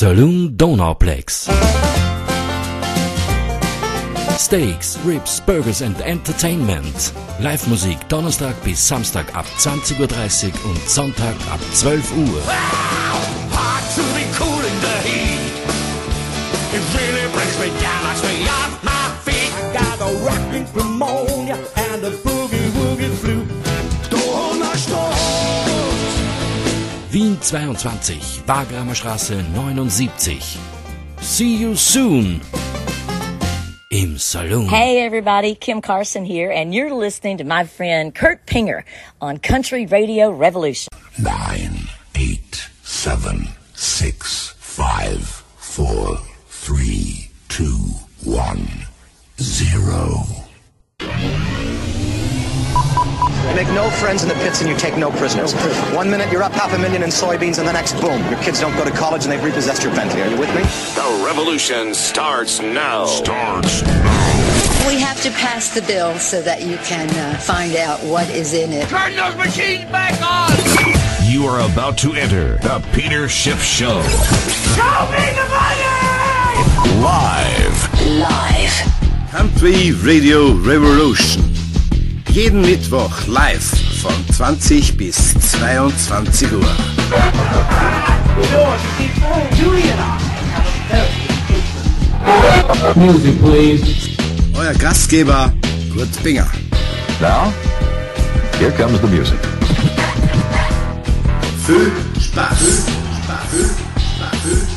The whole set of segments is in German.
Saloon Donauplex. Steaks, Ribs, Burgers and Entertainment. Live-Musik Donnerstag bis Samstag ab 20.30 Uhr und Sonntag ab 12 Uhr. Hard to be cool in the heat. It really brings me down, knocks me my feet. Got a rocking pneumonia 22, Wagramer Straße 79. See you soon im Saloon. Hey everybody, Kim Carson here, and you're listening to my friend Kurt Pinger on Country Radio Revolution. Nine, eight, seven, six, five, four, three, two, one, zero. You make no friends in the pits and you take no prisoners. One minute you're up half a million in soybeans and the next, boom, your kids don't go to college and they've repossessed your Bentley. Are you with me? The revolution starts now. Starts now. We have to pass the bill so that you can uh, find out what is in it. Turn those machines back on. You are about to enter the Peter Schiff Show. Show me the money. Live. Live. Country Radio Revolution. Jeden Mittwoch live von 20 bis 22 Uhr. Music, please. Euer Gastgeber Kurt Binger. Now, here comes the music. Viel Spaß. Spaß. Spaß.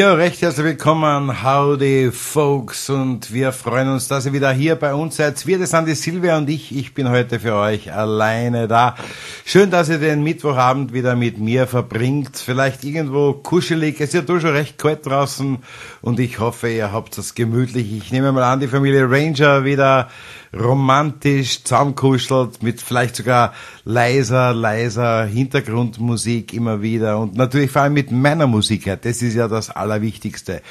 Ja, recht herzlich willkommen, howdy folks und wir freuen uns, dass ihr wieder hier bei uns seid. Wir, das sind die Silvia und ich, ich bin heute für euch alleine da. Schön, dass ihr den Mittwochabend wieder mit mir verbringt, vielleicht irgendwo kuschelig, es ist ja doch schon recht kalt draußen und ich hoffe, ihr habt es gemütlich. Ich nehme mal an, die Familie Ranger wieder romantisch zusammenkuschelt mit vielleicht sogar leiser, leiser Hintergrundmusik immer wieder und natürlich vor allem mit meiner Musik. Das ist ja das Allerwichtigste.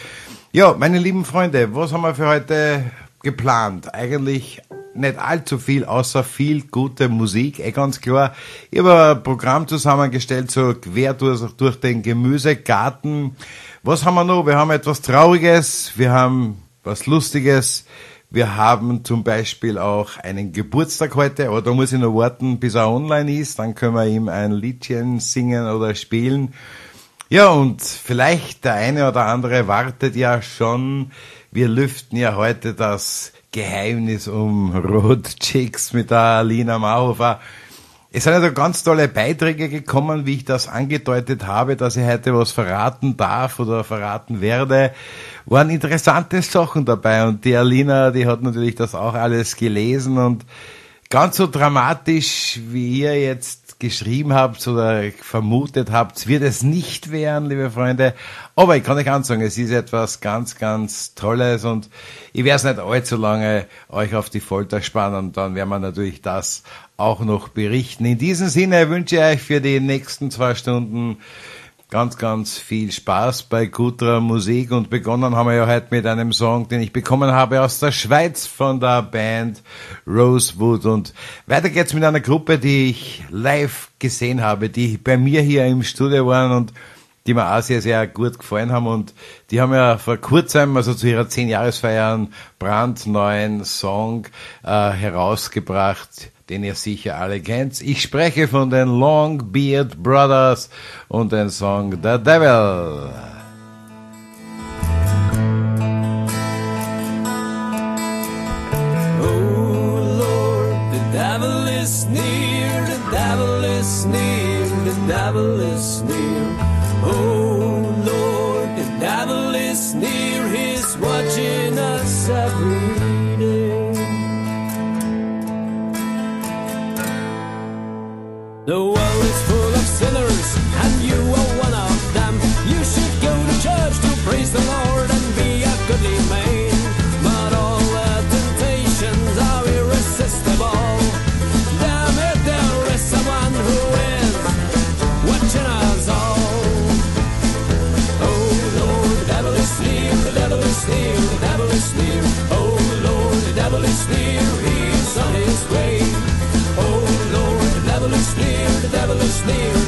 Ja, meine lieben Freunde, was haben wir für heute geplant? Eigentlich nicht allzu viel, außer viel gute Musik, eh ganz klar. Ich habe ein Programm zusammengestellt, so quer durch, durch den Gemüsegarten. Was haben wir noch? Wir haben etwas Trauriges, wir haben was Lustiges, wir haben zum Beispiel auch einen Geburtstag heute, aber da muss ich noch warten, bis er online ist. Dann können wir ihm ein Liedchen singen oder spielen. Ja, und vielleicht der eine oder andere wartet ja schon. Wir lüften ja heute das Geheimnis um Road Chicks mit der Alina Mauhofer. Es sind also ganz tolle Beiträge gekommen, wie ich das angedeutet habe, dass ich heute was verraten darf oder verraten werde. Waren interessante Sachen dabei und die Alina, die hat natürlich das auch alles gelesen und ganz so dramatisch, wie ihr jetzt geschrieben habt oder vermutet habt, wird es nicht werden, liebe Freunde. Aber ich kann euch ansagen, es ist etwas ganz, ganz Tolles und ich werde es nicht allzu lange euch auf die Folter spannen und dann werden wir natürlich das auch noch berichten. In diesem Sinne wünsche ich euch für die nächsten zwei Stunden ganz, ganz viel Spaß bei guter Musik. Und begonnen haben wir ja heute mit einem Song, den ich bekommen habe aus der Schweiz von der Band Rosewood. Und weiter geht's mit einer Gruppe, die ich live gesehen habe, die bei mir hier im Studio waren. Und die mir auch sehr, sehr gut gefallen haben und die haben ja vor kurzem, also zu ihrer 10-Jahresfeier, einen brandneuen Song äh, herausgebracht, den ihr sicher alle kennt. Ich spreche von den Longbeard Brothers und den Song The Devil. Oh Lord, the devil is near, the devil is near, the devil is near. Oh Lord, the devil is near, he's watching us every day. The world is full of sinners, and you are one of them. You should go to church to praise the Lord the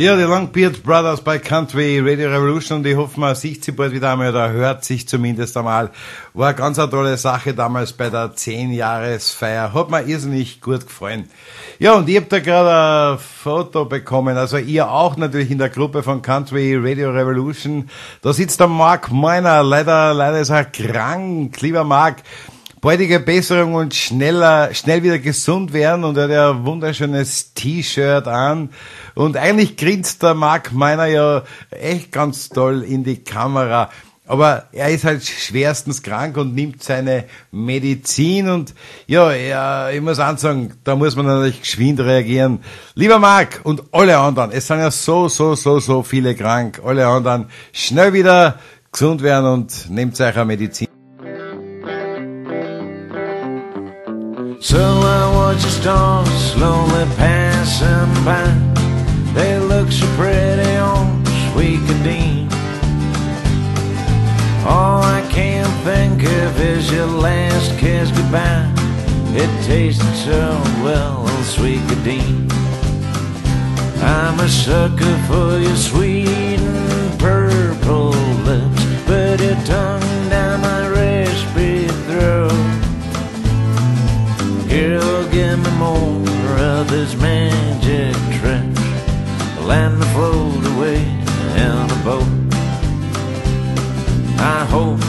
Ja, die Longbeard Brothers bei Country Radio Revolution und ich hoffe, man sieht sie bald wieder einmal oder hört sich zumindest einmal. War eine ganz eine tolle Sache damals bei der 10-Jahresfeier. Hat mir irrsinnig gut gefallen. Ja, und ich hab da gerade ein Foto bekommen, also ihr auch natürlich in der Gruppe von Country Radio Revolution. Da sitzt der Mark Meiner, leider, leider ist er krank, lieber Mark baldige Besserung und schneller, schnell wieder gesund werden und er hat ja ein wunderschönes T-Shirt an und eigentlich grinst der Mark Meiner ja echt ganz toll in die Kamera. Aber er ist halt schwerstens krank und nimmt seine Medizin und ja, ja, ich muss ansagen, da muss man natürlich geschwind reagieren. Lieber Mark und alle anderen, es sind ja so, so, so, so viele krank, alle anderen, schnell wieder gesund werden und nehmt euch eine Medizin. So I watch the stars slowly passing by. They look so pretty on sweet Cadine. All I can think of is your last kiss goodbye. It tasted so well on sweet Cadine. I'm a sucker for your sweet and purple lips, but your tongue Girl, give me more of this magic trick. Land me float away in a boat. I hope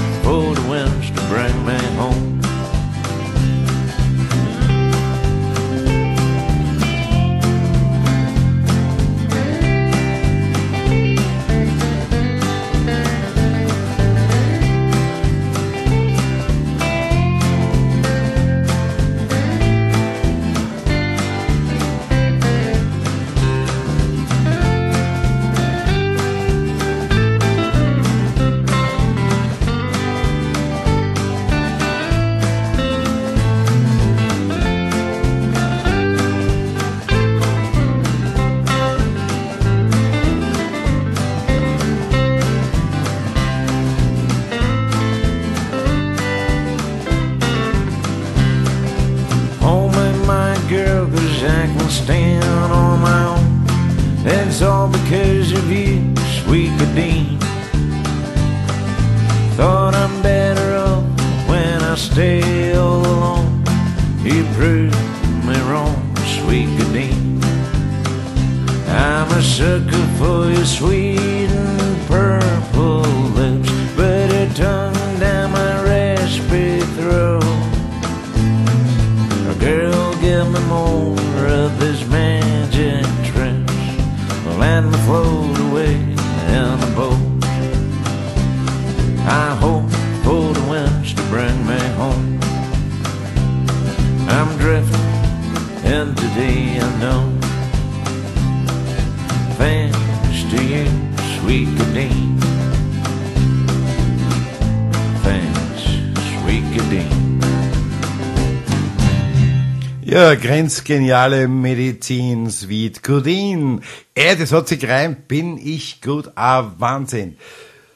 grenzgeniale Medizin, Sweet Codeine. Ey, das hat sich gereimt, bin ich gut, ah, Wahnsinn.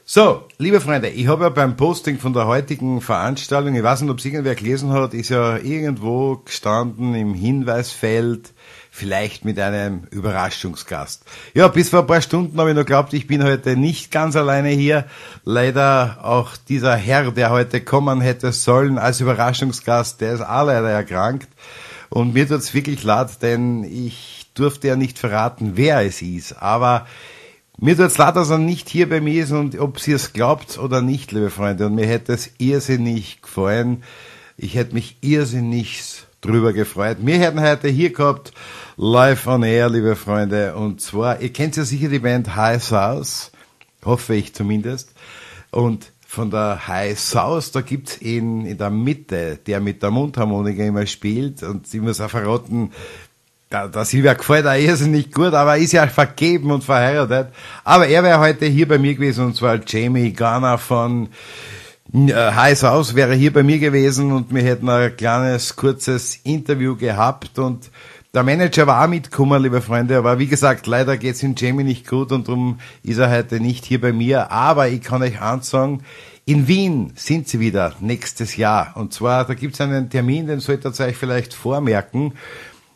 So, liebe Freunde, ich habe ja beim Posting von der heutigen Veranstaltung, ich weiß nicht, ob es irgendwer gelesen hat, ist ja irgendwo gestanden im Hinweisfeld, vielleicht mit einem Überraschungsgast. Ja, bis vor ein paar Stunden habe ich noch geglaubt, ich bin heute nicht ganz alleine hier. Leider auch dieser Herr, der heute kommen hätte sollen als Überraschungsgast, der ist auch leider erkrankt. Und mir tut's wirklich leid, denn ich durfte ja nicht verraten, wer es ist. Aber mir tut's leid, dass er nicht hier bei mir ist und ob Sie es glaubt oder nicht, liebe Freunde. Und mir hätte es irrsinnig gefallen. Ich hätte mich irrsinnig drüber gefreut. Wir hätten heute hier gehabt, live on air, liebe Freunde. Und zwar, ihr kennt ja sicher die Band High South. Hoffe ich zumindest. Und von der High South, da gibt's ihn in der Mitte, der mit der Mundharmonika immer spielt. Und ich muss auch verraten, der, der Silvia gefällt auch irrsinnig gut, aber er ist ja vergeben und verheiratet. Aber er wäre heute hier bei mir gewesen, und zwar Jamie Garner von äh, High South wäre hier bei mir gewesen und wir hätten ein kleines, kurzes Interview gehabt und der Manager war auch mitgekommen, liebe Freunde, aber wie gesagt, leider geht's in Jamie nicht gut und darum ist er heute nicht hier bei mir. Aber ich kann euch eins sagen, in Wien sind sie wieder nächstes Jahr. Und zwar, da gibt's einen Termin, den solltet ihr euch vielleicht vormerken,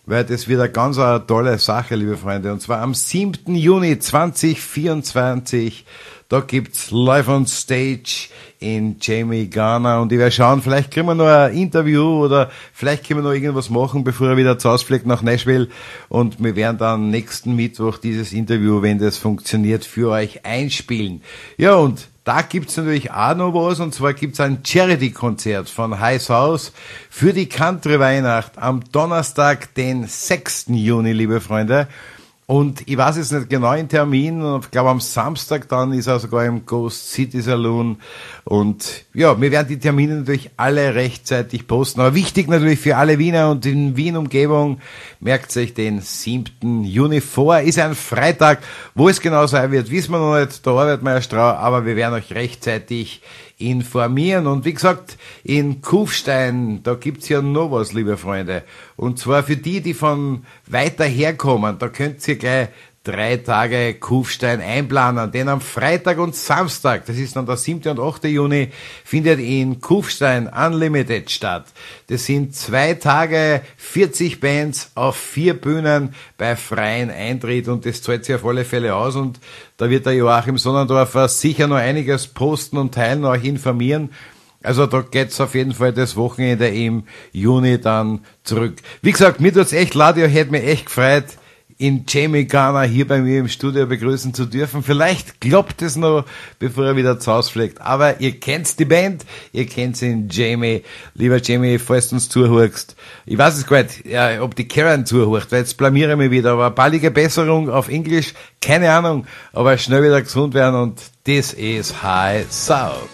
weil das wird eine ganz eine tolle Sache, liebe Freunde. Und zwar am 7. Juni 2024 da gibt's Live on Stage in Jamie Garner und ich werde schauen, vielleicht kriegen wir noch ein Interview oder vielleicht können wir noch irgendwas machen, bevor er wieder zu Hause fliegt nach Nashville und wir werden dann nächsten Mittwoch dieses Interview, wenn das funktioniert, für euch einspielen. Ja und da gibt's natürlich auch noch was, und zwar gibt's ein Charity-Konzert von Heiß Haus für die Country-Weihnacht am Donnerstag, den 6. Juni, liebe Freunde. Und ich weiß jetzt nicht genau den Termin, ich glaube am Samstag dann ist er sogar im Ghost City Saloon. Und ja, wir werden die Termine natürlich alle rechtzeitig posten. Aber wichtig natürlich für alle Wiener und in Wien-Umgebung, merkt euch den 7. Juni vor. Ist ein Freitag. Wo es genau sein wird, wissen wir noch nicht. Da arbeitet man ja strau, aber wir werden euch rechtzeitig informieren. Und wie gesagt, in Kufstein, da gibt's ja noch was, liebe Freunde. Und zwar für die, die von weiter herkommen, da könnt ihr gleich drei Tage Kufstein einplanen. Denn am Freitag und Samstag, das ist dann der 7. und 8. Juni, findet in Kufstein Unlimited statt. Das sind zwei Tage, 40 Bands auf vier Bühnen bei freien Eintritt und das zahlt sich auf alle Fälle aus und da wird der Joachim Sonnendorfer sicher noch einiges posten und teilen, euch informieren. Also da geht's auf jeden Fall das Wochenende im Juni dann zurück. Wie gesagt, mir tut's echt leid, ihr hättet mir echt gefreut, in Jamie Garner hier bei mir im Studio begrüßen zu dürfen. Vielleicht klappt es noch, bevor er wieder zu Hause fliegt. Aber ihr kennt die Band, ihr kennt ihn, Jamie. Lieber Jamie, falls du uns zuhörst. Ich weiß es nicht, ja, ob die Karen zuhört, weil jetzt blamiere ich mich wieder. Aber baldige Besserung auf Englisch, keine Ahnung. Aber schnell wieder gesund werden und this is High South.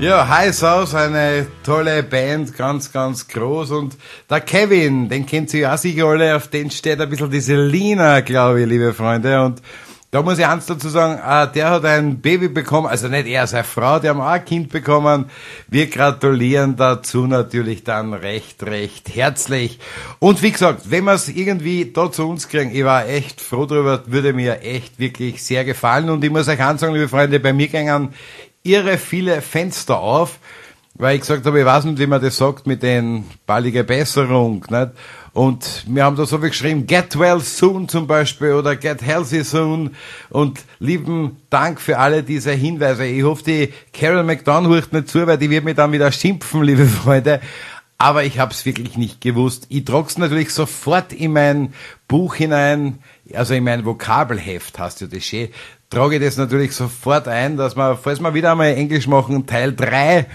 Ja, High aus, eine tolle Band, ganz, ganz groß. Und der Kevin, den kennt ihr ja sicher alle, auf den steht ein bisschen diese Lina, glaube ich, liebe Freunde. Und da muss ich eins dazu sagen, äh, der hat ein Baby bekommen, also nicht er, seine Frau, die haben auch ein Kind bekommen. Wir gratulieren dazu natürlich dann recht, recht herzlich. Und wie gesagt, wenn wir es irgendwie da zu uns kriegen, ich war echt froh drüber, würde mir echt wirklich sehr gefallen. Und ich muss euch ansagen, liebe Freunde, bei mir gingen irre viele Fenster auf, weil ich gesagt habe, ich weiß nicht, wie man das sagt mit den ballige Besserung, nicht? Und wir haben da so viel geschrieben, get well soon zum Beispiel oder get healthy soon. Und lieben Dank für alle diese Hinweise. Ich hoffe, die Carol McDonald hört nicht zu, weil die wird mir dann wieder schimpfen, liebe Freunde. Aber ich habe es wirklich nicht gewusst. Ich trag's natürlich sofort in mein Buch hinein, also in mein Vokabelheft hast du das schön trage ich das natürlich sofort ein, dass wir, falls wir wieder einmal Englisch machen, Teil 3,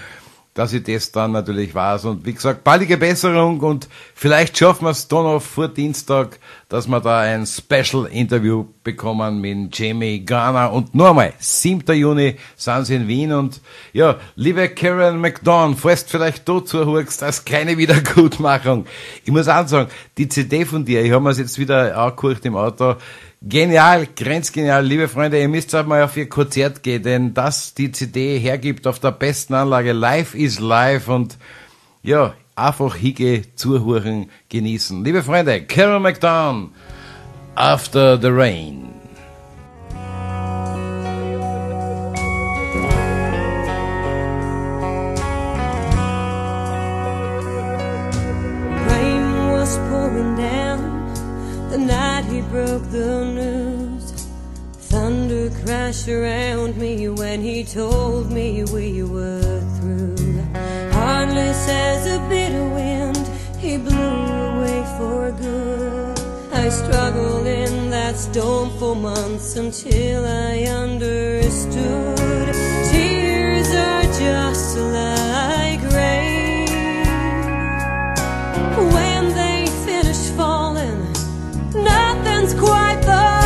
dass ich das dann natürlich weiß. Und wie gesagt, baldige Besserung und vielleicht schaffen wir es dann noch vor Dienstag, dass wir da ein Special-Interview bekommen mit Jamie Garner. Und nochmal, 7. Juni sind sie in Wien. Und ja, liebe Karen McDonald, falls du vielleicht dazu hörst, als kleine Wiedergutmachung. Ich muss auch sagen, die CD von dir, ich habe mir jetzt wieder angehört im Auto, Genial, grenzgenial, liebe Freunde, ihr müsst halt mal auf ihr Konzert gehen, denn das die CD hergibt auf der besten Anlage, Live is Live und ja, einfach hige, zuhören, genießen. Liebe Freunde, Carol McDown, After the. Rain broke the news. Thunder crashed around me when he told me we were through. Heartless as a bitter wind, he blew away for good. I struggled in that storm for months until I understood. Tears are just like rain. When they finish falling, nothing's quite the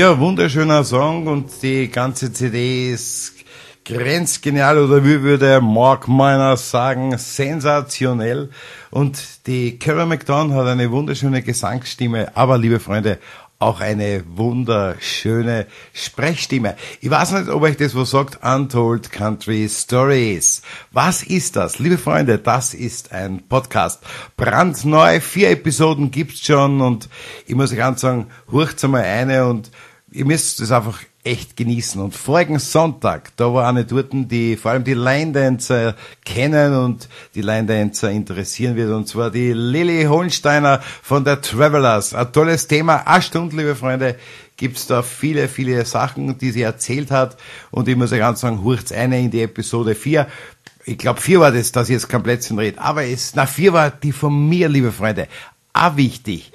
Ja, wunderschöner Song und die ganze CD ist grenzgenial oder wie würde Mark Miner sagen, sensationell. Und die Carol McDonald hat eine wunderschöne Gesangsstimme, aber liebe Freunde, auch eine wunderschöne Sprechstimme. Ich weiß nicht, ob euch das was sagt, Untold Country Stories. Was ist das? Liebe Freunde, das ist ein Podcast. Brandneu, vier Episoden gibt's schon und ich muss ganz sagen, hurcht's einmal eine und ihr müsst es einfach echt genießen. Und vorigen Sonntag, da war eine dort, die vor allem die Line Dancer kennen und die Line Dancer interessieren wird. Und zwar die Lilly Hohensteiner von der Travelers. Ein tolles Thema. Eine Stunde, liebe Freunde, gibt's da viele, viele Sachen, die sie erzählt hat. Und ich muss ja ganz sagen, hurcht's eine in die Episode 4. Ich glaube, vier war das, dass ich jetzt kein Plätzchen rede. Aber es, na, vier war die von mir, liebe Freunde. Auch wichtig.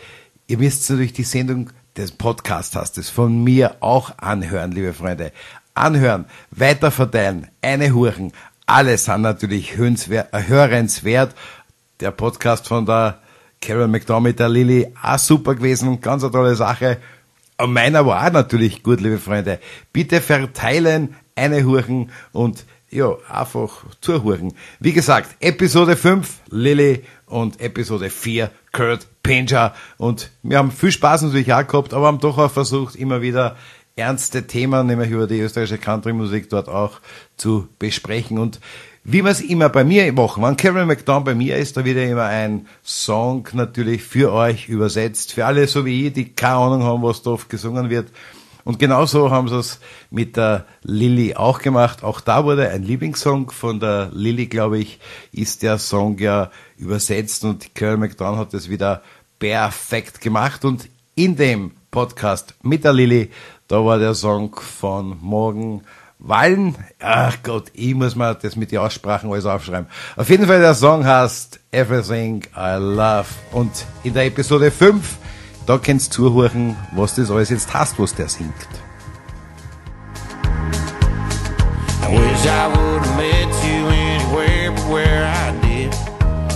Ihr müsst natürlich die Sendung des Podcast hast, das von mir auch anhören, liebe Freunde. Anhören, weiterverteilen, eine Huren. Alle sind natürlich hörenswert. Der Podcast von der Carol McDonald der Lilly, auch super gewesen, ganz eine tolle Sache. Und meiner war auch natürlich gut, liebe Freunde. Bitte verteilen, eine Huren und ja, einfach zuhören. Wie gesagt, Episode 5, Lilly und Episode 4, Kurt Pinja. Und wir haben viel Spaß natürlich auch gehabt, aber haben doch auch versucht, immer wieder ernste Themen, nämlich über die österreichische Country-Musik dort auch zu besprechen. Und wie wir es immer bei mir machen, wenn Karen McDonald bei mir ist, da wird ja immer ein Song natürlich für euch übersetzt. Für alle so wie ich, die keine Ahnung haben, was da oft gesungen wird. Und genauso haben sie es mit der Lilly auch gemacht. Auch da wurde ein Lieblingssong von der Lilly, glaube ich, ist der Song ja übersetzt und Carol McDonald hat es wieder perfekt gemacht. Und in dem Podcast mit der Lilly, da war der Song von Morgen Wallen. Ach Gott, ich muss mal das mit den Aussprachen alles aufschreiben. Auf jeden Fall der Song heißt Everything I Love. Und in der Episode 5 da kannst zuhören, was das alles jetzt heißt, was der singt. I wish I would have met you anywhere but where I did.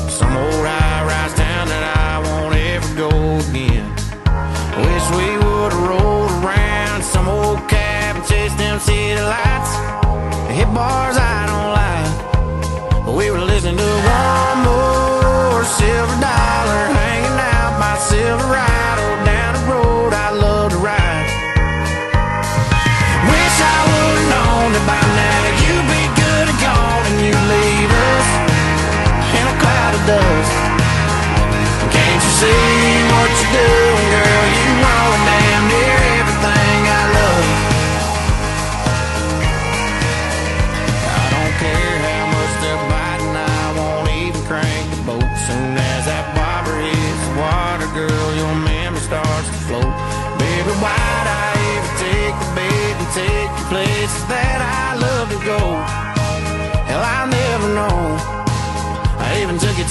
Some old high-rise town that I won't ever go again. Wish we would have rolled around some old cab and chased them city lights. Hit bars I don't like. We were listening to one more silver dollar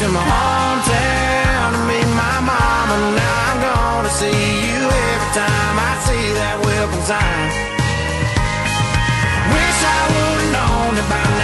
to my hometown to meet my mom, and now I'm gonna see you every time I see that welcome sign. Wish I would've known that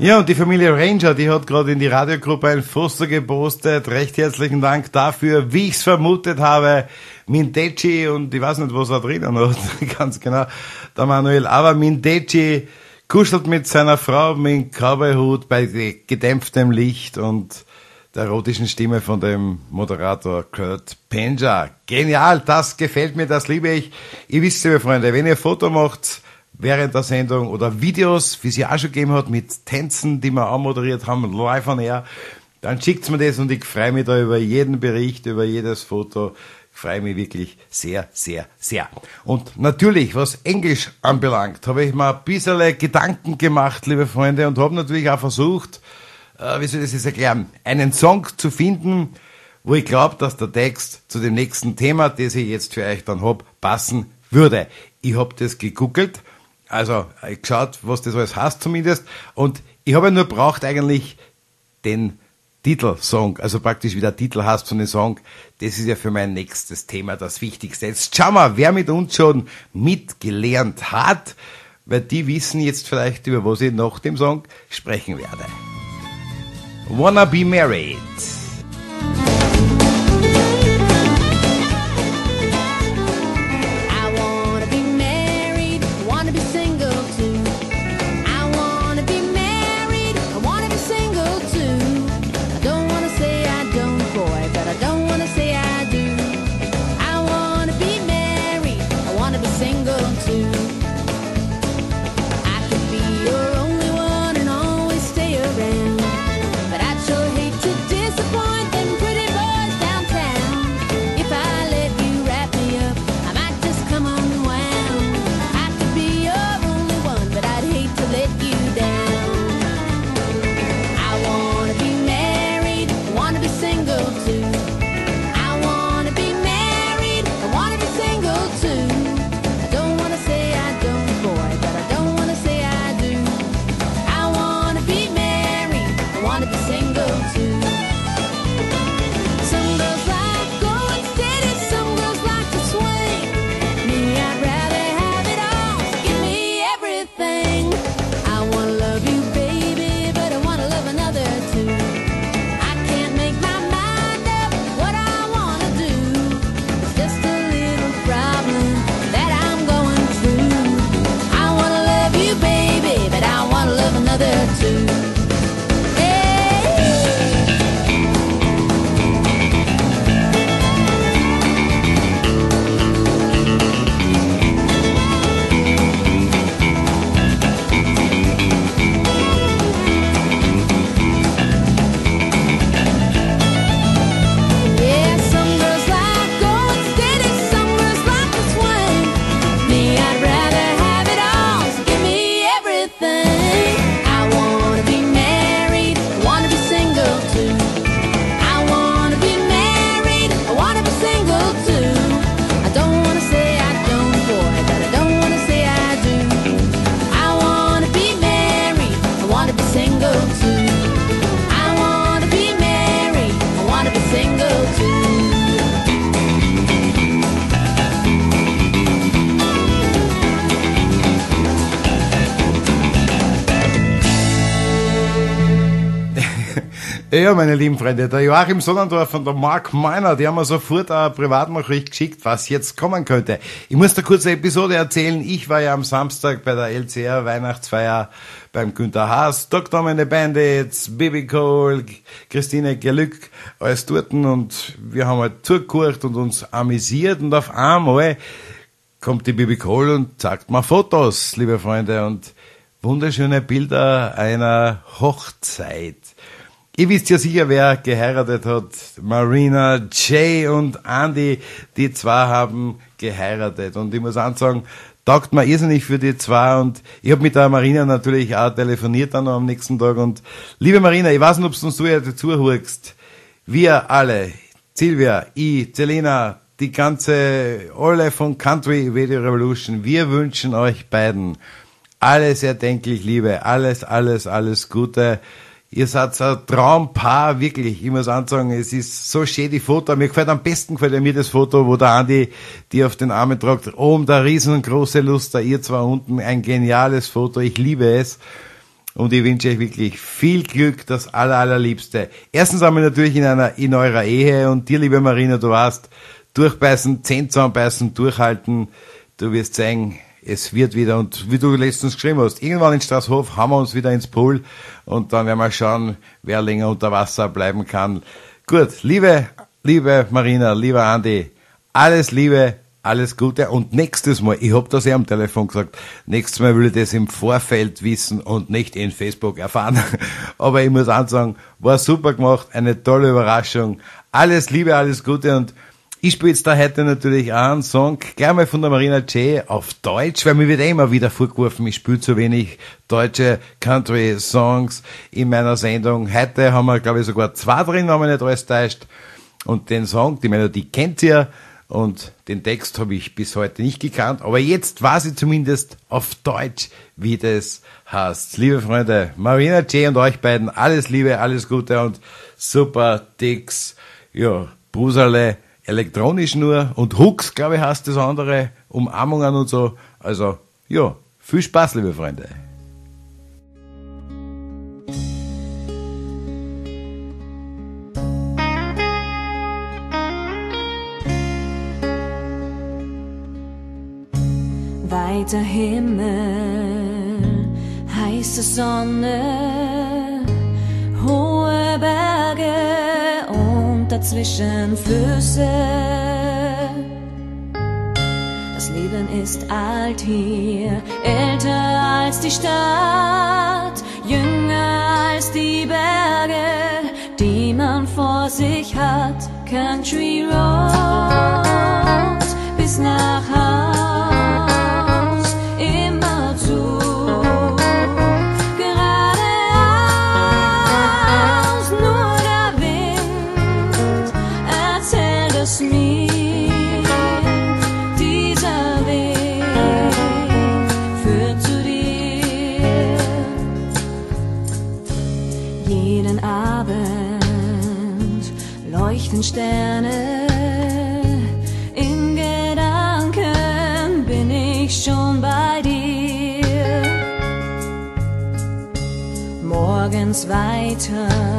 Ja, und die Familie Ranger, die hat gerade in die Radiogruppe ein Foster gepostet. Recht herzlichen Dank dafür, wie ich es vermutet habe. Mindeci und ich weiß nicht, was er drinnen hat, ganz genau, der Manuel. Aber Mindeci kuschelt mit seiner Frau mit Cowboyhut bei gedämpftem Licht und der erotischen Stimme von dem Moderator Kurt Penja. Genial, das gefällt mir, das liebe ich. Ihr wisst, liebe Freunde, wenn ihr Foto macht, während der Sendung oder Videos, wie sie auch schon gegeben hat, mit Tänzen, die wir auch moderiert haben, live on air, dann schickt's mir das und ich freue mich da über jeden Bericht, über jedes Foto. Ich freue mich wirklich sehr, sehr, sehr. Und natürlich, was Englisch anbelangt, habe ich mir ein bisschen Gedanken gemacht, liebe Freunde, und habe natürlich auch versucht, äh, wie soll ich das jetzt erklären, einen Song zu finden, wo ich glaube, dass der Text zu dem nächsten Thema, das ich jetzt für euch dann hab, passen würde. Ich habe das gegoogelt also ich geschaut, was das alles heißt zumindest. Und ich habe ja nur braucht eigentlich den Titelsong, also praktisch wie der Titel heißt von dem Song. Das ist ja für mein nächstes Thema das Wichtigste. Jetzt schauen wir, wer mit uns schon mitgelernt hat, weil die wissen jetzt vielleicht, über was ich nach dem Song sprechen werde. Wanna Be Married. Ja, meine lieben Freunde, der Joachim Sonnendorf und der Mark Meiner, die haben mir sofort eine Privatnachricht geschickt, was jetzt kommen könnte. Ich muss da kurz eine Episode erzählen. Ich war ja am Samstag bei der LCR Weihnachtsfeier beim Günter Haas, Dr. Meine Bandits, Baby Cole, Christine Gelück, alles dort und wir haben halt zugehört und uns amüsiert und auf einmal kommt die Baby Cole und zeigt mir Fotos, liebe Freunde, und wunderschöne Bilder einer Hochzeit. Ihr wisst ja sicher, wer geheiratet hat. Marina, Jay und Andy, die zwei haben geheiratet. Und ich muss sagen, taugt mir irrsinnig für die zwei. Und ich habe mit der Marina natürlich auch telefoniert dann am nächsten Tag. Und liebe Marina, ich weiß nicht, ob du uns du jetzt zuhörst. Wir alle, Silvia, ich, Selena, die ganze, alle von Country Radio Revolution, wir wünschen euch beiden alles erdenklich Liebe, alles, alles, alles Gute. Ihr seid ein Traumpaar, wirklich. Ich muss sagen, es ist so schön, die Foto. Mir gefällt am besten gefällt mir das Foto, wo der Andi die auf den Armen tragt. Oben der riesengroße Luster, ihr zwei unten. Ein geniales Foto. Ich liebe es. und ich wünsche euch wirklich viel Glück, das aller, allerliebste. Erstens einmal natürlich in einer, in eurer Ehe und dir, liebe Marina, du hast durchbeißen, Zähne zusammenbeißen, durchhalten. Du wirst sagen, es wird wieder und wie du letztens geschrieben hast, irgendwann in Straßhof haben wir uns wieder ins Pool und dann werden wir schauen, wer länger unter Wasser bleiben kann. Gut, liebe, liebe Marina, lieber Andi, alles Liebe, alles Gute und nächstes Mal, ich hab das ja am Telefon gesagt, nächstes Mal will ich das im Vorfeld wissen und nicht in Facebook erfahren. Aber ich muss auch sagen, war super gemacht, eine tolle Überraschung. Alles Liebe, alles Gute und ich spiele jetzt da heute natürlich auch einen Song, gleich mal von der Marina J. auf Deutsch, weil mir wird eh immer wieder vorgeworfen, ich spiele zu wenig deutsche Country-Songs in meiner Sendung. Heute haben wir, glaube ich, sogar zwei drin, wenn man nicht alles täuscht. Und den Song, die Melodie kennt ihr und den Text habe ich bis heute nicht gekannt, aber jetzt weiß ich zumindest auf Deutsch, wie das heißt. Liebe Freunde, Marina J. und euch beiden, alles Liebe, alles Gute und super Dicks, ja, Bruserle, elektronisch nur und Hooks, glaube ich, heißt das andere, Umarmungen und so. Also, ja, viel Spaß, liebe Freunde. Weiter Himmel, heiße Sonne, hohe Berge und dazwischen Flüsse. Das Leben ist alt hier, älter als die Stadt, jünger als die Berge, die man vor sich hat. Country Road bis nach Haus, Sterne. In Gedanken bin ich schon bei dir. Morgens weiter,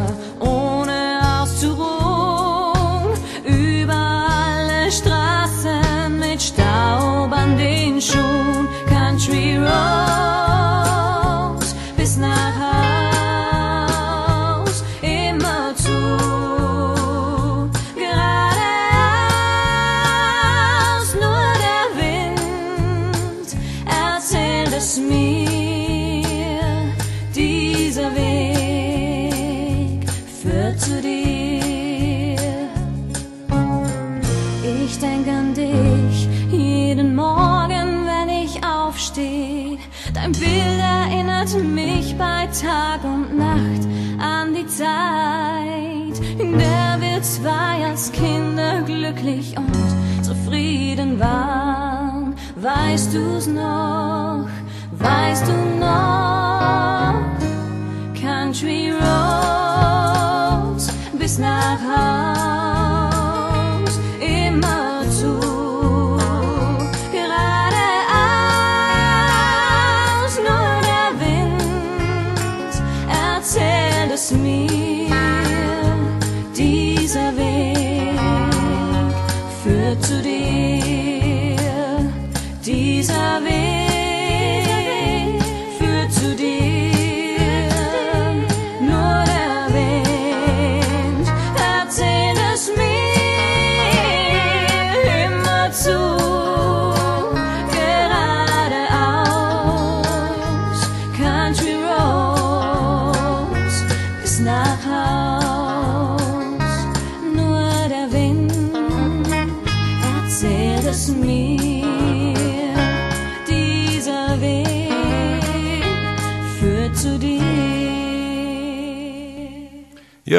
Weißt du's noch? Weißt du noch?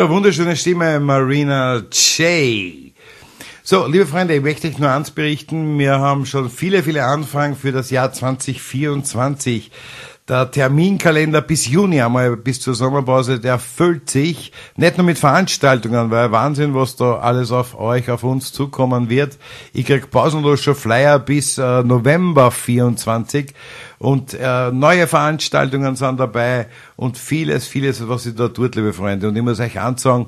Ja, wunderschöne Stimme, Marina J. So, liebe Freunde, ich möchte euch nur eins berichten. Wir haben schon viele, viele Anfragen für das Jahr 2024. der Terminkalender bis Juni einmal, bis zur Sommerpause, der füllt sich. Nicht nur mit Veranstaltungen, weil Wahnsinn, was da alles auf euch, auf uns zukommen wird. Ich krieg pausenlos schon Flyer bis äh, November 24 und äh, neue Veranstaltungen sind dabei und vieles, vieles, was ich da tut, liebe Freunde. Und ich muss euch ansagen,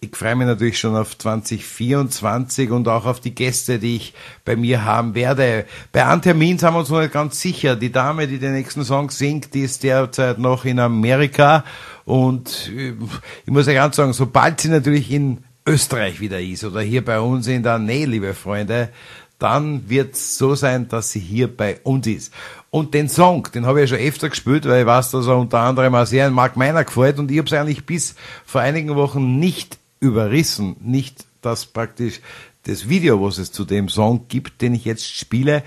ich freue mich natürlich schon auf 2024 und auch auf die Gäste, die ich bei mir haben werde. Bei einem Termin sind wir uns noch nicht ganz sicher. Die Dame, die den nächsten Song singt, die ist derzeit noch in Amerika. Und äh, ich muss euch sagen, sobald sie natürlich in Österreich wieder ist oder hier bei uns in der Nähe, liebe Freunde, dann wird es so sein, dass sie hier bei uns ist. Und den Song, den habe ich ja schon öfter gespielt, weil ich weiß, dass er unter anderem auch sehr an Mark Meiner gefällt und ich habe es eigentlich bis vor einigen Wochen nicht überrissen, nicht dass praktisch das Video, was es zu dem Song gibt, den ich jetzt spiele,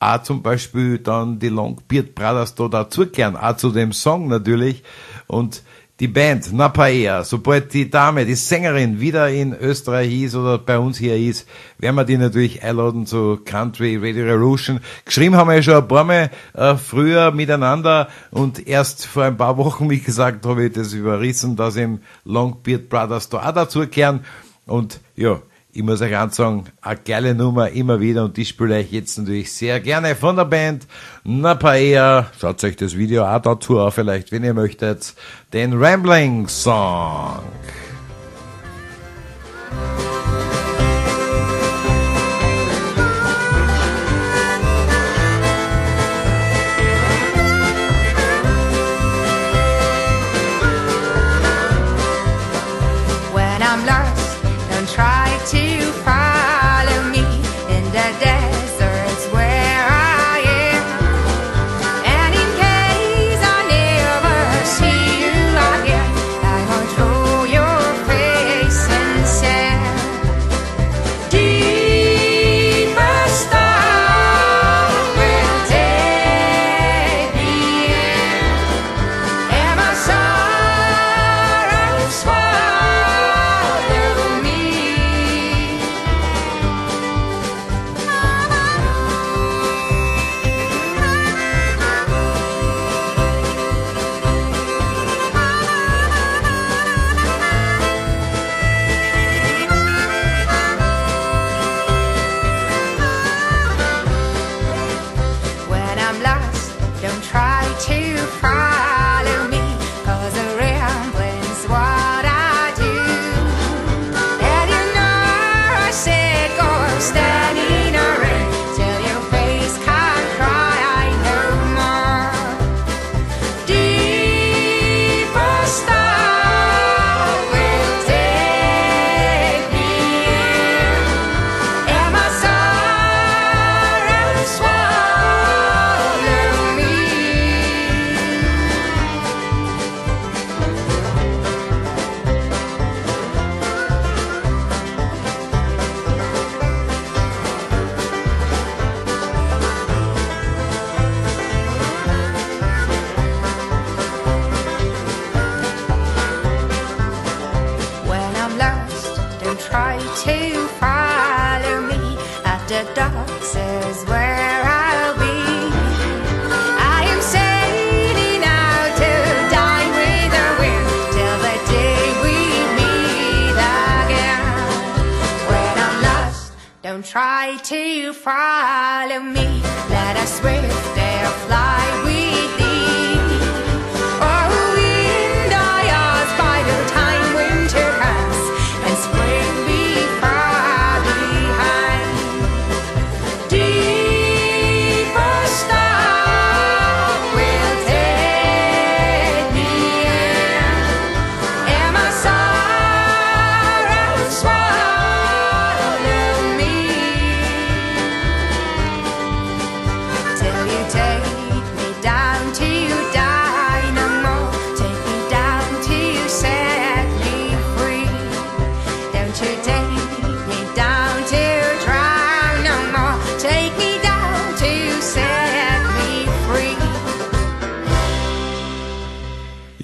auch zum Beispiel dann die Longbeard Brothers da dazugehören, auch zu dem Song natürlich. Und die Band Napaea, sobald die Dame, die Sängerin wieder in Österreich ist oder bei uns hier ist, werden wir die natürlich einladen zu Country Radio Revolution. Geschrieben haben wir ja schon ein paar Mal äh, früher miteinander und erst vor ein paar Wochen, wie gesagt, habe ich das überrissen, dass im Longbeard Brothers da auch dazukehren und ja, ich muss euch ansagen, eine geile Nummer immer wieder und die spiele ich jetzt natürlich sehr gerne von der Band Napaea. Schaut euch das Video auch dazu an, vielleicht, wenn ihr möchtet, den Rambling Song. Try to follow me. Let us swift there fly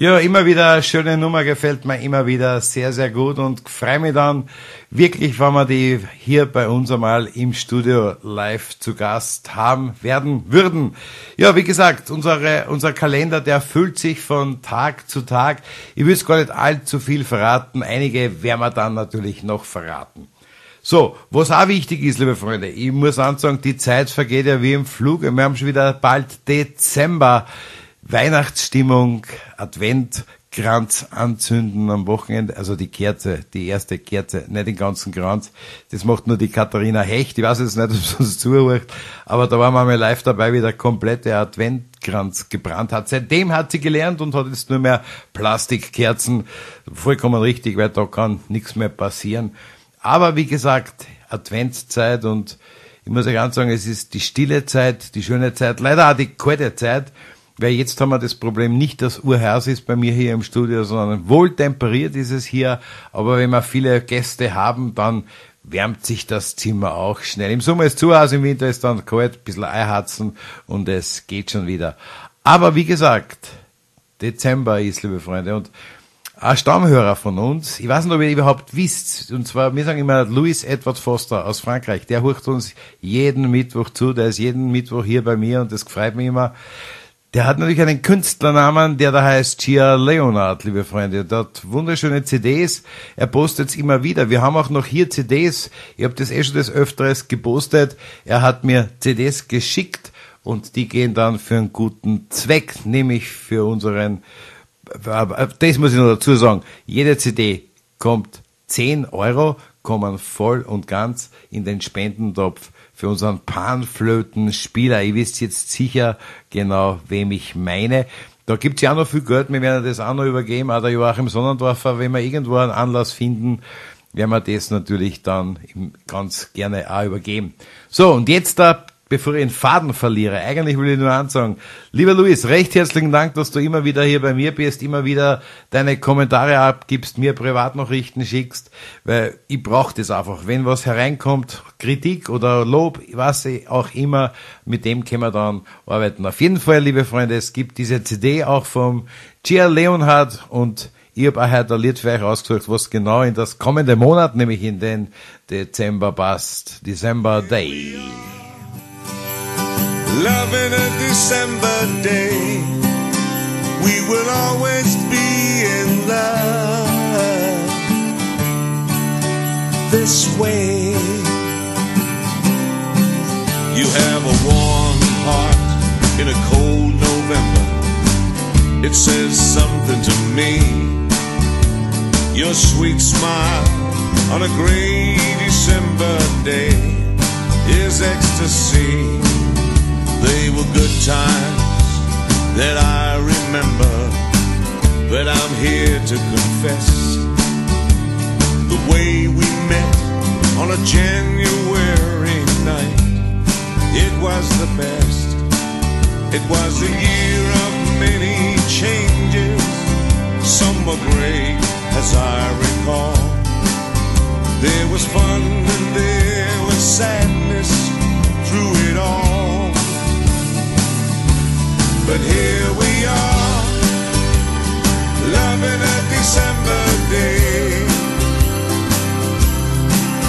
Ja, immer wieder schöne Nummer, gefällt mir immer wieder sehr, sehr gut und freue mich dann wirklich, wenn wir die hier bei uns einmal im Studio live zu Gast haben werden würden. Ja, wie gesagt, unsere, unser Kalender, der füllt sich von Tag zu Tag. Ich will es gar nicht allzu viel verraten. Einige werden wir dann natürlich noch verraten. So, was auch wichtig ist, liebe Freunde, ich muss ansagen, die Zeit vergeht ja wie im Flug. Wir haben schon wieder bald Dezember. Weihnachtsstimmung, Adventkranz anzünden am Wochenende, also die Kerze, die erste Kerze, nicht den ganzen Kranz. Das macht nur die Katharina Hecht. Ich weiß jetzt nicht, ob es uns zuhört, aber da waren wir mal live dabei, wie der komplette Adventkranz gebrannt hat. Seitdem hat sie gelernt und hat jetzt nur mehr Plastikkerzen. Vollkommen richtig, weil da kann nichts mehr passieren. Aber wie gesagt, Adventszeit und ich muss euch ganz sagen, es ist die stille Zeit, die schöne Zeit, leider auch die kalte Zeit, weil jetzt haben wir das Problem nicht, dass Urhaus ist bei mir hier im Studio, sondern wohl temperiert ist es hier, aber wenn wir viele Gäste haben, dann wärmt sich das Zimmer auch schnell. Im Sommer ist zu Hause, im Winter ist dann kalt, ein bisschen Eihatzen und es geht schon wieder. Aber wie gesagt, Dezember ist, liebe Freunde, und ein Stammhörer von uns, ich weiß nicht, ob ihr überhaupt wisst, und zwar, wir sagen immer Louis Edward Foster aus Frankreich, der hört uns jeden Mittwoch zu, der ist jeden Mittwoch hier bei mir und das freut mich immer. Der hat natürlich einen Künstlernamen, der da heißt Gia Leonard, liebe Freunde. Der hat wunderschöne CDs. Er postet's immer wieder. Wir haben auch noch hier CDs. Ich habe das eh schon des Öfteres gepostet. Er hat mir CDs geschickt und die gehen dann für einen guten Zweck, nämlich für unseren, das muss ich noch dazu sagen, jede CD kommt 10 Euro, kommen voll und ganz in den Spendentopf für unseren Panflötenspieler. Ihr wisst jetzt sicher genau, wem ich meine. Da gibt's ja auch noch viel Geld, wir werden das auch noch übergeben, auch der Joachim Sonnendorfer, wenn wir irgendwo einen Anlass finden, werden wir das natürlich dann ganz gerne auch übergeben. So, und jetzt da bevor ich den Faden verliere, eigentlich will ich nur ansagen, lieber Luis, recht herzlichen Dank, dass du immer wieder hier bei mir bist, immer wieder deine Kommentare abgibst, mir Privatnachrichten schickst, weil ich brauche das einfach. Wenn was hereinkommt, Kritik oder Lob, was auch immer, mit dem können wir dann arbeiten. Auf jeden Fall, liebe Freunde, es gibt diese CD auch vom Gia Leonhard und ich habe auch heute ein Lied für euch ausgesucht, was genau in das kommende Monat, nämlich in den Dezember passt. December Day. Love in a December day. We will always be in love this way. You have a warm heart in a cold November. It says something to me. Your sweet smile on a gray December day is ecstasy. They were good times that I remember, but I'm here to confess the way we met on a January night. It was the best. It was a year of many changes. Some were great, as I recall. There was fun and there was sadness through it all. But here we are, loving a December day.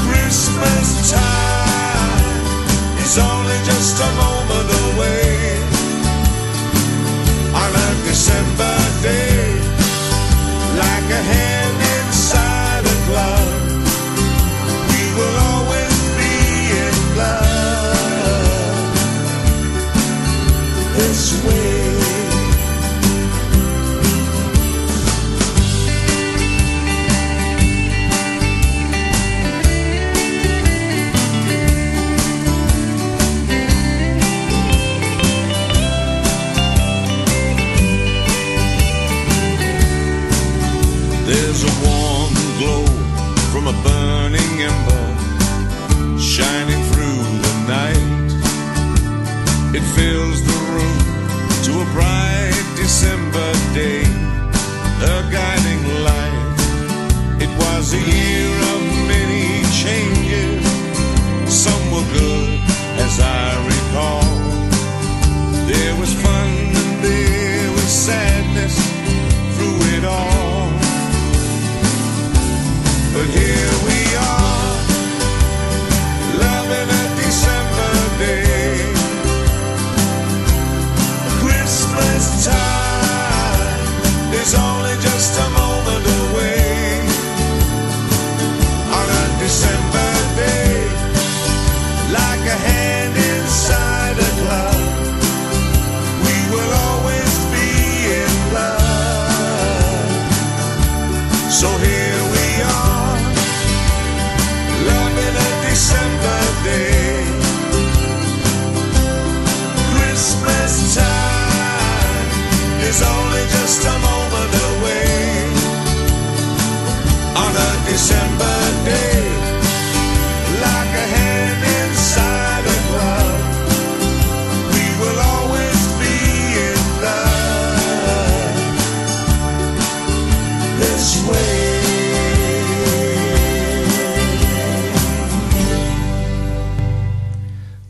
Christmas time is only just a moment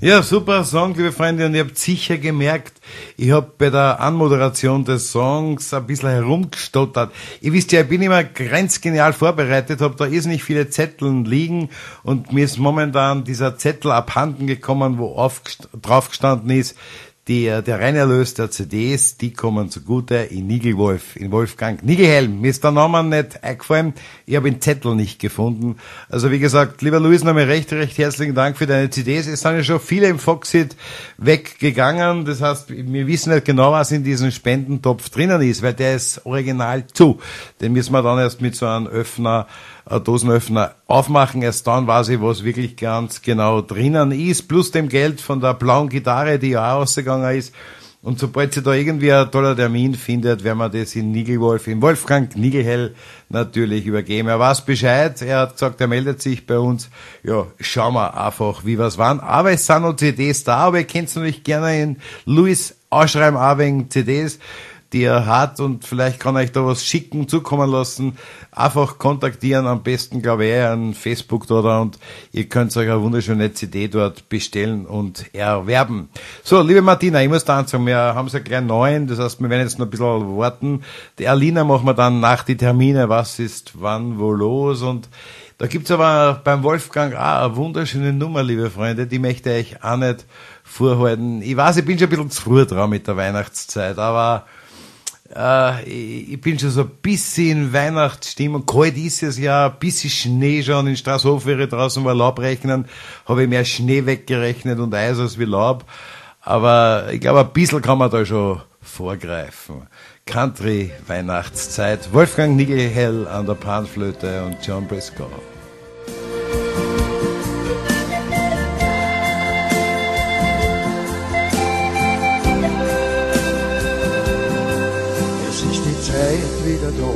Ja, super Song, liebe Freunde, und ihr habt sicher gemerkt, ich habe bei der Anmoderation des Songs ein bisschen herumgestottert. Ihr wisst ja, ich bin immer grenzgenial vorbereitet, habe da irrsinnig viele Zettel liegen und mir ist momentan dieser Zettel abhanden gekommen, wo drauf gestanden ist, der, der Reinerlös der CDs, die kommen zugute in Nigelwolf, in Wolfgang Nigelhelm. Mir ist der Name nicht eingefallen, ich habe den Zettel nicht gefunden. Also wie gesagt, lieber Luis, nochmal recht, recht herzlichen Dank für deine CDs. Es sind ja schon viele im Foxit weggegangen. Das heißt, wir wissen nicht genau, was in diesem Spendentopf drinnen ist, weil der ist original zu. Den müssen wir dann erst mit so einem Öffner Dosenöffner aufmachen. Erst dann weiß ich, was wirklich ganz genau drinnen ist, plus dem Geld von der blauen Gitarre, die ja auch ausgegangen ist. Und sobald sie da irgendwie ein toller Termin findet, werden wir das in Nigelwolf, in Wolfgang Nigelhell natürlich übergeben. Er weiß Bescheid, er hat gesagt, er meldet sich bei uns. Ja, schauen wir einfach, wie was waren. Aber es sind noch CDs da, aber ihr könnt es natürlich gerne in Louis ausschreiben, auch wegen CDs die er hat und vielleicht kann er euch da was schicken, zukommen lassen. Einfach kontaktieren, am besten glaube ich an Facebook oder und ihr könnt euch eine wunderschöne CD dort bestellen und erwerben. So, liebe Martina, ich muss da sagen, wir haben es ja gleich neun, das heißt, wir werden jetzt noch ein bisschen warten. Die Alina machen wir dann nach die Termine, was ist wann, wo los und da gibt's aber beim Wolfgang auch eine wunderschöne Nummer, liebe Freunde, die möchte ich auch nicht vorhalten. Ich weiß, ich bin schon ein bisschen zu früh dran mit der Weihnachtszeit, aber äh, ich bin schon so ein bisschen Weihnachtsstimmung. Kalt ist es ja, ein bisschen Schnee schon. In Straßhof wäre draußen war Laub rechnen. Habe ich mehr Schnee weggerechnet und Eis als wie Laub. Aber ich glaube, ein bisschen kann man da schon vorgreifen. Country Weihnachtszeit. Wolfgang Nigelhell an der Panflöte und John Briscoe. Da,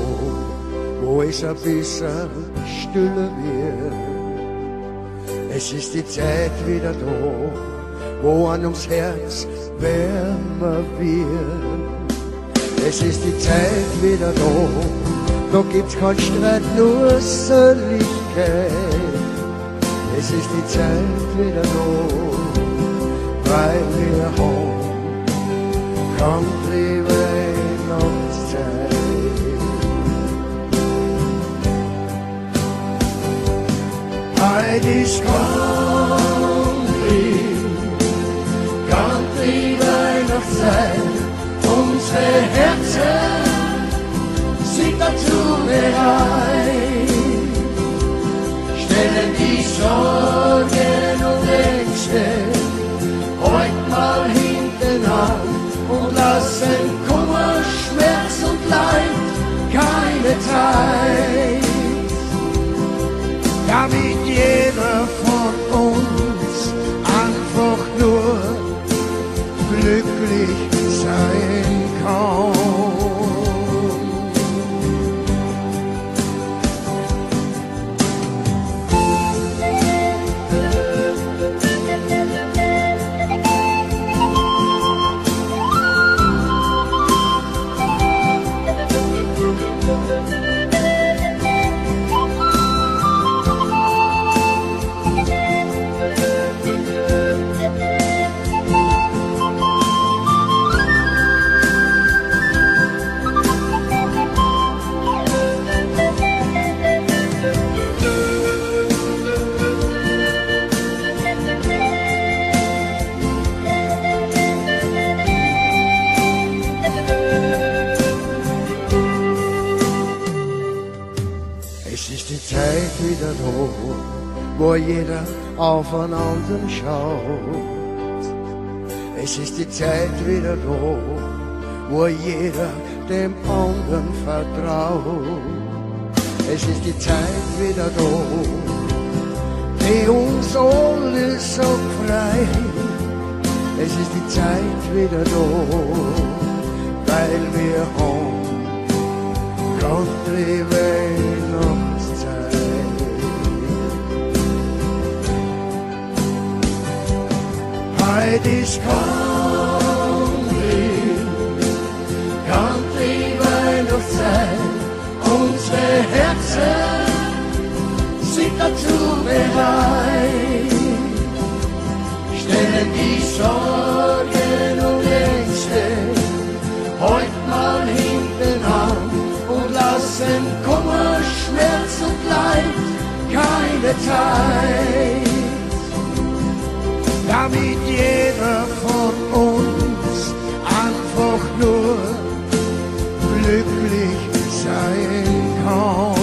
wo es ein bisschen stiller wird. Es ist die Zeit wieder da, wo an ums Herz wärmer wird. Es ist die Zeit wieder da, da gibt's keinen Streit, nur Seligkeit. Es ist die Zeit wieder da, weil wir haben Country Heute ist Country, Country Weihnachtszeit. Unsere Herzen sind dazu bereit. Stellen die Sorgen und Ängste heute mal hinten an und lassen Kummer, Schmerz und Leid keine Zeit. Damit jeder von uns einfach nur glücklich sein kann. Wo jeder aufeinander schaut. Es ist die Zeit wieder da, wo jeder dem anderen vertraut. Es ist die Zeit wieder da, die uns alle so frei. Es ist die Zeit wieder da, weil wir haben Country Weihnachtszeit. Heute ist Country, Country Weihnachtszeit. Unsere Herzen sind dazu bereit. stellen die Sorgen und Ängste heute mal hinten an und lassen Kummer, Schmerz und Leid keine Zeit. Damit jeder von uns einfach nur glücklich sein kann.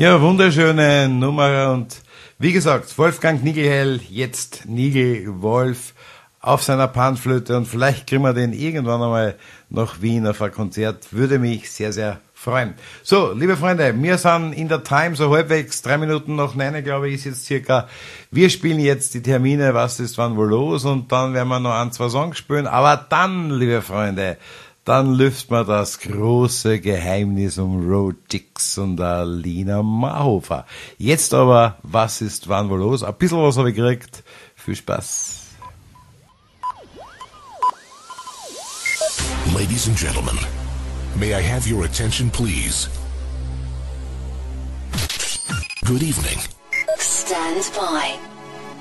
Ja, wunderschöne Nummer und wie gesagt, Wolfgang Nigelhell, jetzt Nigel Wolf auf seiner Panflöte und vielleicht kriegen wir den irgendwann einmal nach Wien auf ein Konzert. Würde mich sehr, sehr freuen. So, liebe Freunde, wir sind in der Time, so halbwegs, drei Minuten nach neun, glaube ich, ist jetzt circa. Wir spielen jetzt die Termine, was ist wann wo los und dann werden wir noch ein, zwei Songs spielen. Aber dann, liebe Freunde, dann lüftet man das große Geheimnis um Road Dix und Alina Mahofer. Jetzt aber, was ist wann wo los? Ein bisschen was habe ich gekriegt. Viel Spaß. Ladies and gentlemen, may I have your attention, please? Good evening. Stand by.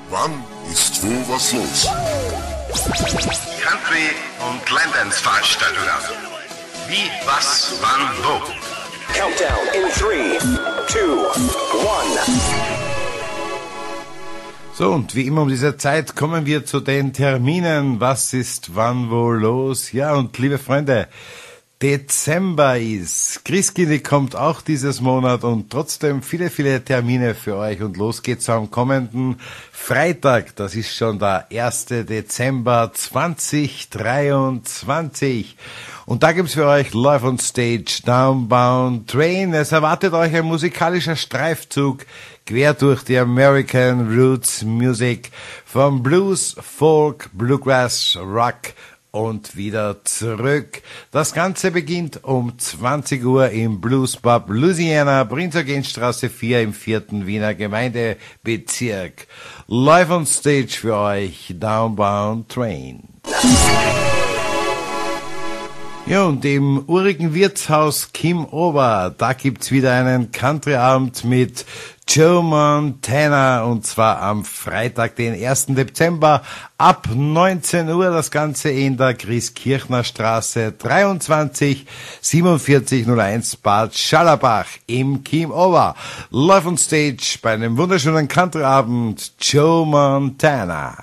Wann ist wo was los? Country und Landance Veranstaltungen. Wie, was, wann, wo. Countdown in three, two, one. So, und wie immer um diese Zeit kommen wir zu den Terminen. Was ist wann wo los? Ja, und liebe Freunde, Dezember ist. Christkindl kommt auch dieses Monat und trotzdem viele, viele Termine für euch. Und los geht's am kommenden Freitag. Das ist schon der 1. Dezember 2023. Und da gibt's für euch live on stage Downbound Train. Es erwartet euch ein musikalischer Streifzug quer durch die American Roots Music vom Blues, Folk, Bluegrass, Rock und wieder zurück. Das Ganze beginnt um 20 Uhr im Blues Pub Louisiana, Prinzergenstraße 4 im vierten Wiener Gemeindebezirk. Live on stage für euch Downbound Train. Ja, und im urigen Wirtshaus Kim Ober, da gibt's wieder einen Countryabend mit Joe Montana und zwar am Freitag, den 1. Dezember ab 19 Uhr. Das Ganze in der Christkirchner Straße 23 4701 Bad Schallerbach im Kim Ober. Live on Stage bei einem wunderschönen Countryabend Joe Montana.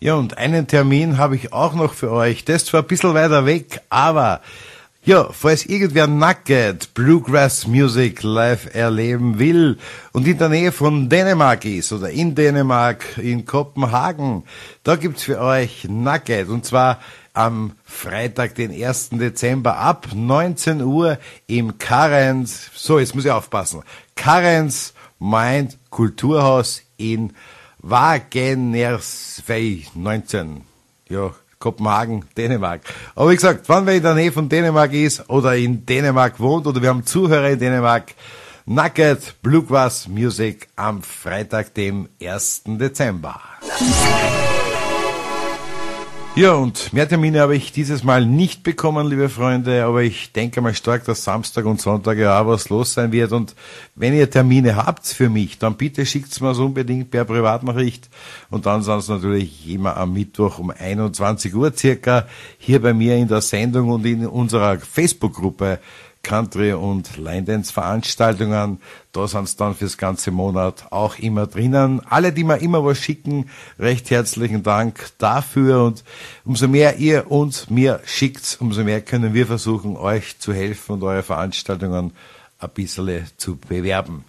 Ja, und einen Termin habe ich auch noch für euch. Das zwar ein bisschen weiter weg, aber ja, falls irgendwer Nugget Bluegrass Music live erleben will und in der Nähe von Dänemark ist oder in Dänemark, in Kopenhagen, da gibt's für euch Nugget und zwar am Freitag, den 1. Dezember ab 19 Uhr im Karens, so jetzt muss ich aufpassen, Karens Mind Kulturhaus in Wagenersvej 19. Ja, Kopenhagen, Dänemark. Aber wie gesagt, wenn wer in der Nähe von Dänemark ist oder in Dänemark wohnt oder wir haben Zuhörer in Dänemark, Nugget Bluegrass Music am Freitag, dem 1. Dezember. Ja, und mehr Termine habe ich dieses Mal nicht bekommen, liebe Freunde, aber ich denke mal stark, dass Samstag und Sonntag ja auch was los sein wird. Und wenn ihr Termine habt für mich, dann bitte schickt's mir so unbedingt per Privatnachricht. Und dann es natürlich immer am Mittwoch um 21 Uhr circa hier bei mir in der Sendung und in unserer Facebook-Gruppe Country und Line Dance Veranstaltungen. Da sind's dann fürs ganze Monat auch immer drinnen. Alle, die mir immer was schicken, recht herzlichen Dank dafür. Und umso mehr ihr uns mir schickt, umso mehr können wir versuchen, euch zu helfen und eure Veranstaltungen ein bisschen zu bewerben.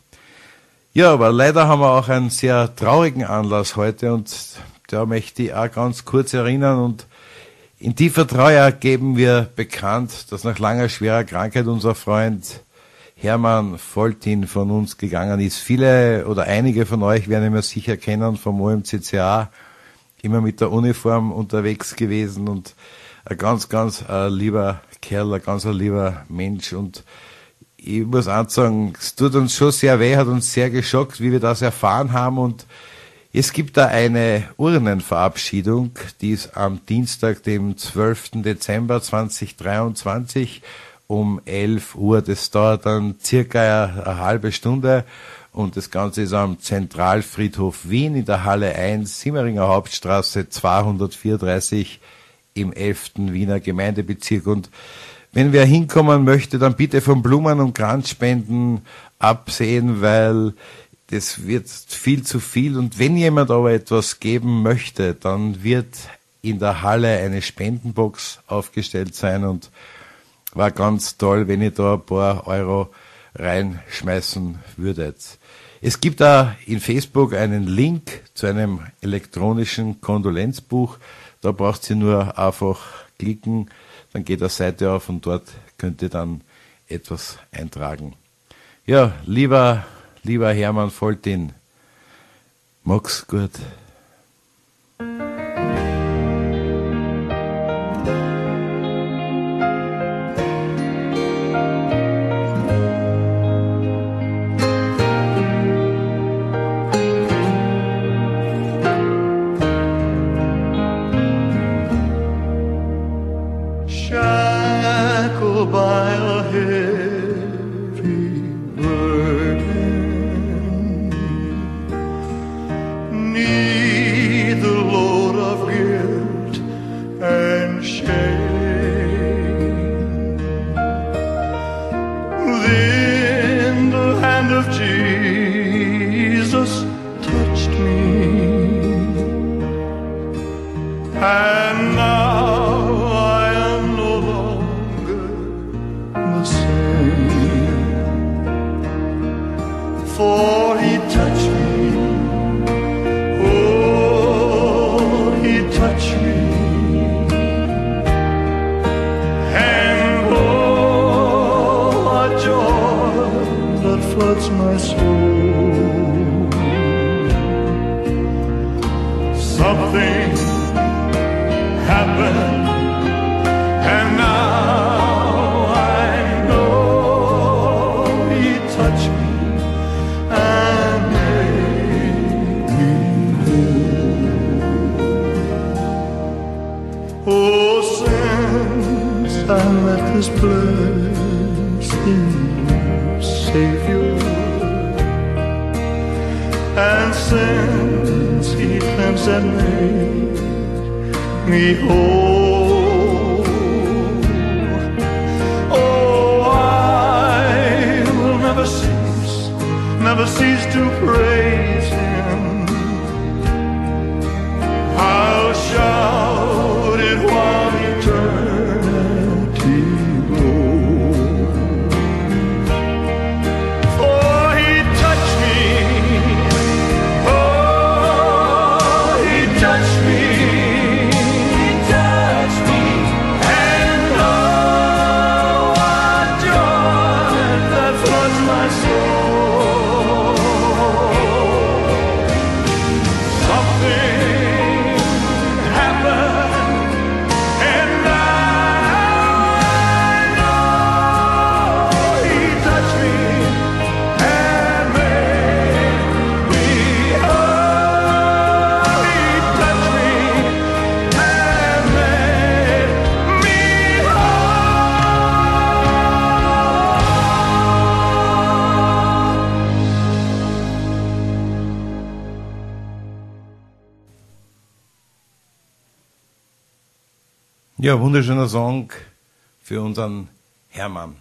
Ja, aber leider haben wir auch einen sehr traurigen Anlass heute und da möchte ich auch ganz kurz erinnern und In tiefer Treuer geben wir bekannt, dass nach langer schwerer Krankheit unser Freund Hermann Voltin von uns gegangen ist. Viele oder einige von euch werden ihn ja sicher kennen vom OMCCA, immer mit der Uniform unterwegs gewesen und ein ganz, ganz äh, lieber Kerl, ein ganz ein lieber Mensch und ich muss auch sagen, es tut uns schon sehr weh, hat uns sehr geschockt, wie wir das erfahren haben und es gibt da eine Urnenverabschiedung, die ist am Dienstag, dem 12. Dezember 2023 um 11 Uhr. Das dauert dann circa eine halbe Stunde und das Ganze ist am Zentralfriedhof Wien in der Halle 1, Simmeringer Hauptstraße 234 im 11. Wiener Gemeindebezirk. Und wenn wer hinkommen möchte, dann bitte von Blumen und Kranzspenden absehen, weil das wird viel zu viel. Und wenn jemand aber etwas geben möchte, dann wird in der Halle eine Spendenbox aufgestellt sein und war ganz toll, wenn ihr da ein paar Euro reinschmeißen würdet. Es gibt da in Facebook einen Link zu einem elektronischen Kondolenzbuch. Da braucht ihr nur einfach klicken, dann geht eine Seite auf und dort könnt ihr dann etwas eintragen. Ja, lieber, lieber Hermann Voltin, mag's gut. Ja, wunderschöner Song für unseren Hermann.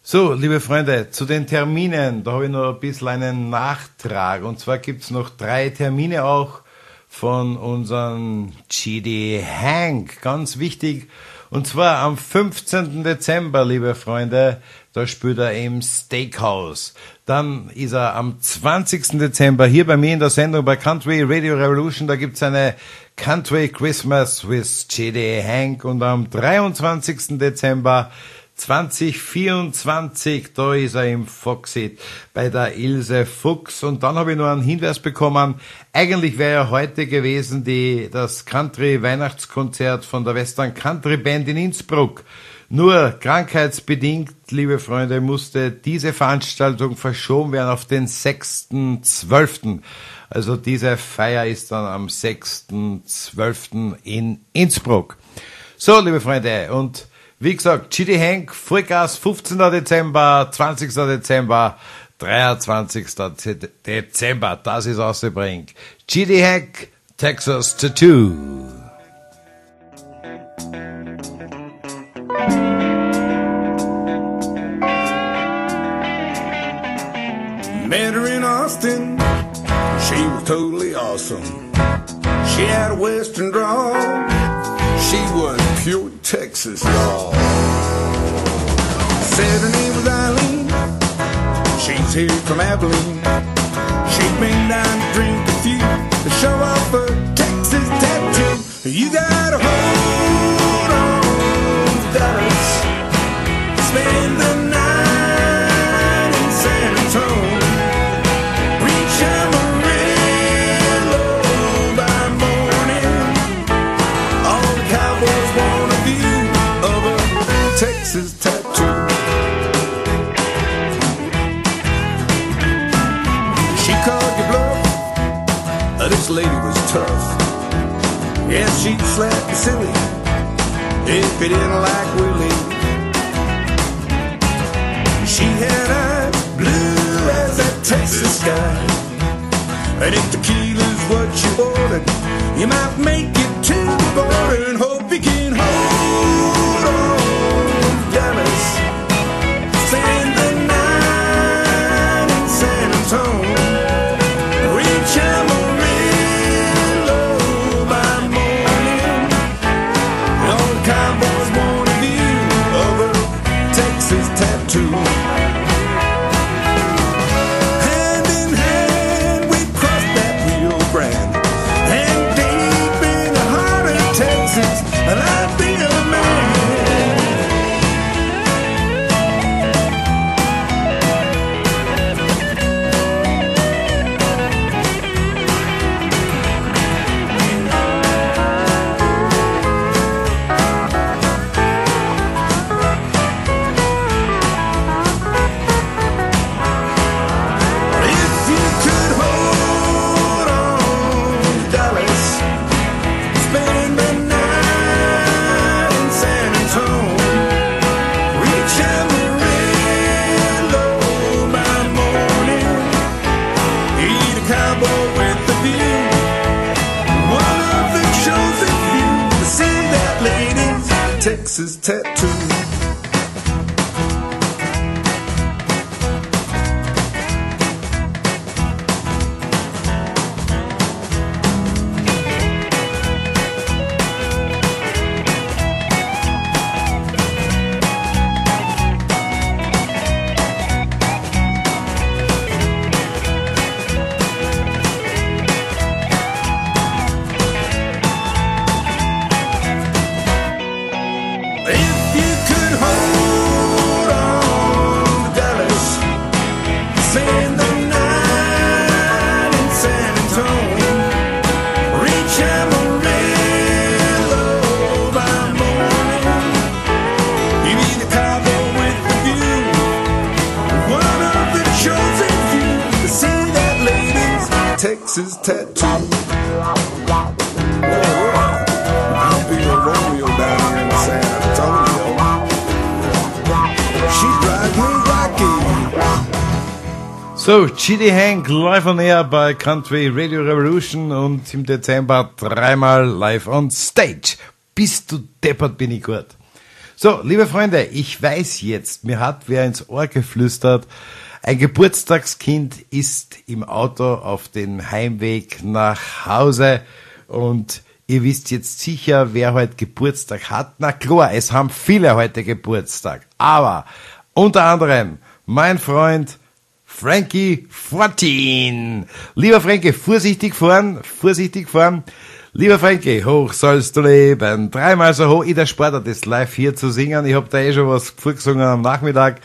So, liebe Freunde, zu den Terminen, da habe ich noch ein bisschen einen Nachtrag. Und zwar gibt's noch drei Termine auch von unserem GD Hank. Ganz wichtig. Und zwar am 15. Dezember, liebe Freunde, da spielt er im Steakhouse. Dann ist er am 20. Dezember hier bei mir in der Sendung bei Country Radio Revolution. Da gibt's eine Country Christmas with GD Hank. Und am 23. Dezember 2024, da ist er im Foxit bei der Ilse Fuchs. Und dann habe ich noch einen Hinweis bekommen. Eigentlich wäre ja heute gewesen die, das Country Weihnachtskonzert von der Western Country Band in Innsbruck. Nur krankheitsbedingt, liebe Freunde, musste diese Veranstaltung verschoben werden auf den 6.12. Also diese Feier ist dann am 6.12. in Innsbruck. So, liebe Freunde, und wie gesagt, Chitty Hank, Vollgas, 15. Dezember, 20. Dezember, 23. Dezember, das ist ausgebringt. Chitty Hank, Texas Tattoo. Met her in Austin. She was totally awesome. She had a western drawl. She was pure Texas, y'all. Said her name was Eileen. She's here from Abilene. She's been down to drink a few to show off her Texas tattoo. You gotta hold tough. Yeah, she'd slap you silly if you didn't like Willie. She had eyes blue as that Texas sky. And if tequila's what you ordered, you might make it to the border and hope you can hold Texas tattoo. I'll be a Romeo down here in San Antonio. She drives me wacky. So, Chitty Hank live on air bei Country Radio Revolution und im Dezember dreimal live on stage. Bist du deppert, bin ich gut. So, liebe Freunde, ich weiß jetzt, mir hat wer ins Ohr geflüstert, Ein Geburtstagskind ist im Auto auf dem Heimweg nach Hause und ihr wisst jetzt sicher, wer heute Geburtstag hat. Na klar, es haben viele heute Geburtstag. Aber unter anderem mein Freund Frankie 14. Lieber Frankie, vorsichtig fahren, vorsichtig fahren. Lieber Frankie, hoch sollst du leben. Dreimal so hoch. Ich der Sportart ist live hier zu singen. Ich hab da eh schon was vorgesungen am Nachmittag.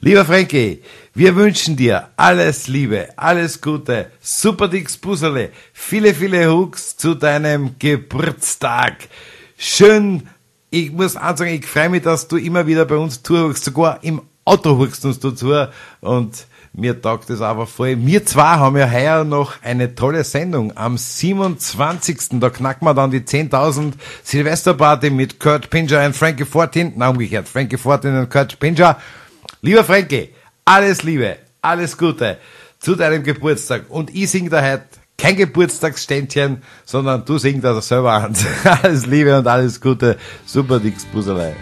Lieber Frankie, wir wünschen dir alles Liebe, alles Gute, super dicks Busserle, viele, viele Hooks zu deinem Geburtstag. Schön, ich muss ansagen, ich freue mich, dass du immer wieder bei uns zuhörst, sogar im Auto hörst uns du zu und mir taugt es aber voll. Wir zwei haben ja heuer noch eine tolle Sendung. Am 27. Da knacken wir dann die 10.000 Silvesterparty mit Kurt Pinger und Frankie Fortin. Na, umgekehrt. Frankie Fortin und Kurt Pinger. Lieber Frankie, alles Liebe, alles Gute zu deinem Geburtstag. Und ich sing da heute kein Geburtstagsständchen, sondern du singst das selber an. alles Liebe und alles Gute. Super dicks Busserlei.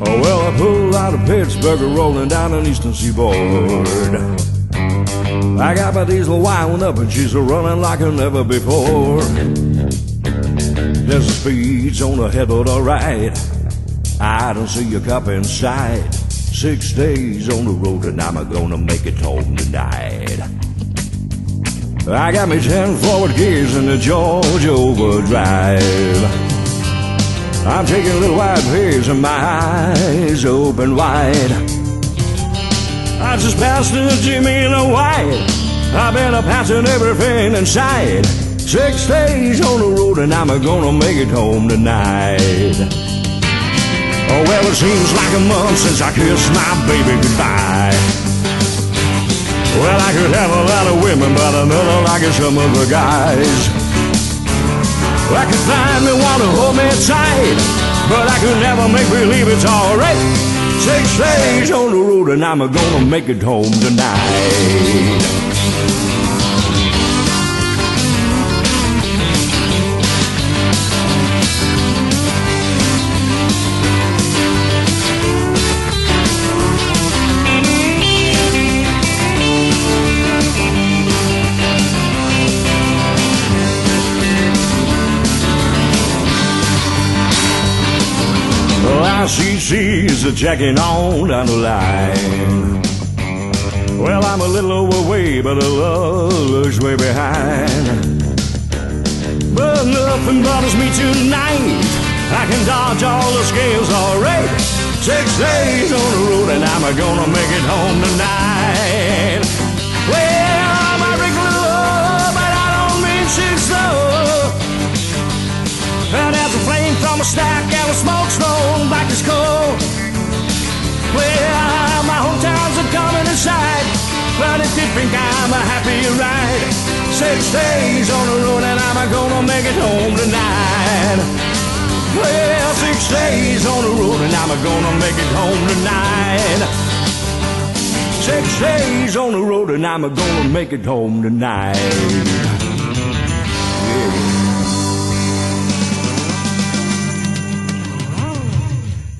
Oh, well, I pulled out of Pittsburgh, rolling down an eastern seaboard. I got my diesel wound up and she's a running like a never before. There's a speed zone ahead of the right. I don't see a cop inside. Six days on the road and I'm gonna make it home tonight. I got me ten forward gears in the Georgia overdrive. I'm taking a little wide pace and my eyes open wide. I just passed the Jimmy in a white. I've been a passing everything inside. Six days on the road and I'm gonna make it home tonight. Oh, well, it seems like a month since I kissed my baby goodbye. Well, I could have a lot of women, but another like some other guys. I could find me one to hold me tight, but I could never make believe it's alright. Six days on the road and I'm gonna make it home tonight. Well, ICC's a checking on down the line. Well, I'm a little overweight, but the love looks way behind. But nothing bothers me tonight. I can dodge all the scales alright. Six days on the road, and I'm gonna make it home tonight. Well, I might drink a little, but I don't mean six though. And there's a flame from a stack and a inside, but if you think I'm a happy ride, six days on the road and I'm gonna make it home tonight. Well, six days on the road and I'm gonna make it home tonight. Six days on the road and I'm gonna make it home tonight.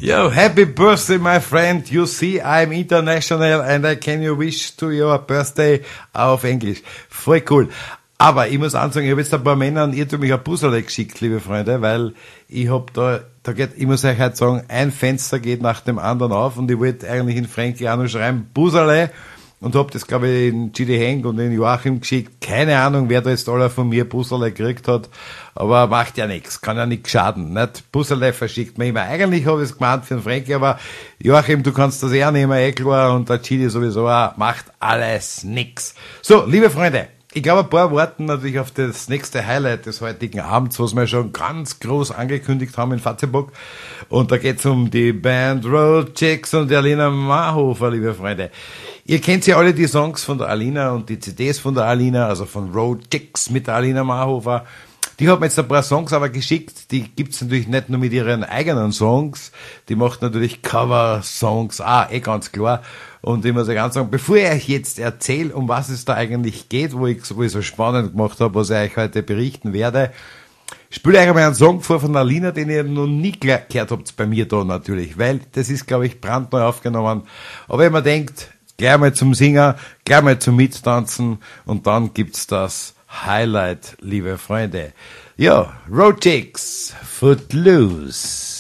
Yo, happy birthday, my friend. You see, I'm international and I can you wish to your birthday auf Englisch. Voll cool. Aber ich muss ansagen, ich habe jetzt ein paar Männer und irrtümlich ein Puzzle geschickt, liebe Freunde, weil ich hab da, da geht, ich muss euch halt sagen, ein Fenster geht nach dem anderen auf und ich wollte eigentlich in Frankie auch noch schreiben, Puzzle und hab das, glaube ich, in Gidi Henk und in Joachim geschickt. Keine Ahnung, wer da jetzt aller von mir Puzzle gekriegt hat, aber macht ja nichts, kann ja nichts schaden. Nicht? Puzzle verschickt man immer. Eigentlich habe ich es gemeint für den Frankie, aber Joachim, du kannst das eher nehmen, eh klar, und der Gidi sowieso auch, macht alles nix. So, liebe Freunde, ich glaube, ein paar Worten natürlich auf das nächste Highlight des heutigen Abends, was wir schon ganz groß angekündigt haben in Fatzeburg. Und da geht's um die Band Road Chicks und die Alina Mahofer, liebe Freunde. Ihr kennt ja alle die Songs von der Alina und die CDs von der Alina, also von Road Chicks mit der Alina Mahofer. Die hat mir jetzt ein paar Songs aber geschickt, die gibt's natürlich nicht nur mit ihren eigenen Songs, die macht natürlich Cover-Songs, ah, eh ganz klar. Und ich muss euch ganz sagen, bevor ich euch jetzt erzähle, um was es da eigentlich geht, wo ich, wo ich so spannend gemacht habe, was ich euch heute berichten werde, Spiele euch einmal einen Song vor von Alina, den ihr noch nie gehört habt bei mir da natürlich, weil das ist, glaube ich, brandneu aufgenommen. Aber wenn man denkt, gleich mal zum Singer, gleich mal zum Mittanzen und dann gibt's das Highlight, liebe Freunde. Ja, Chicks, Footloose.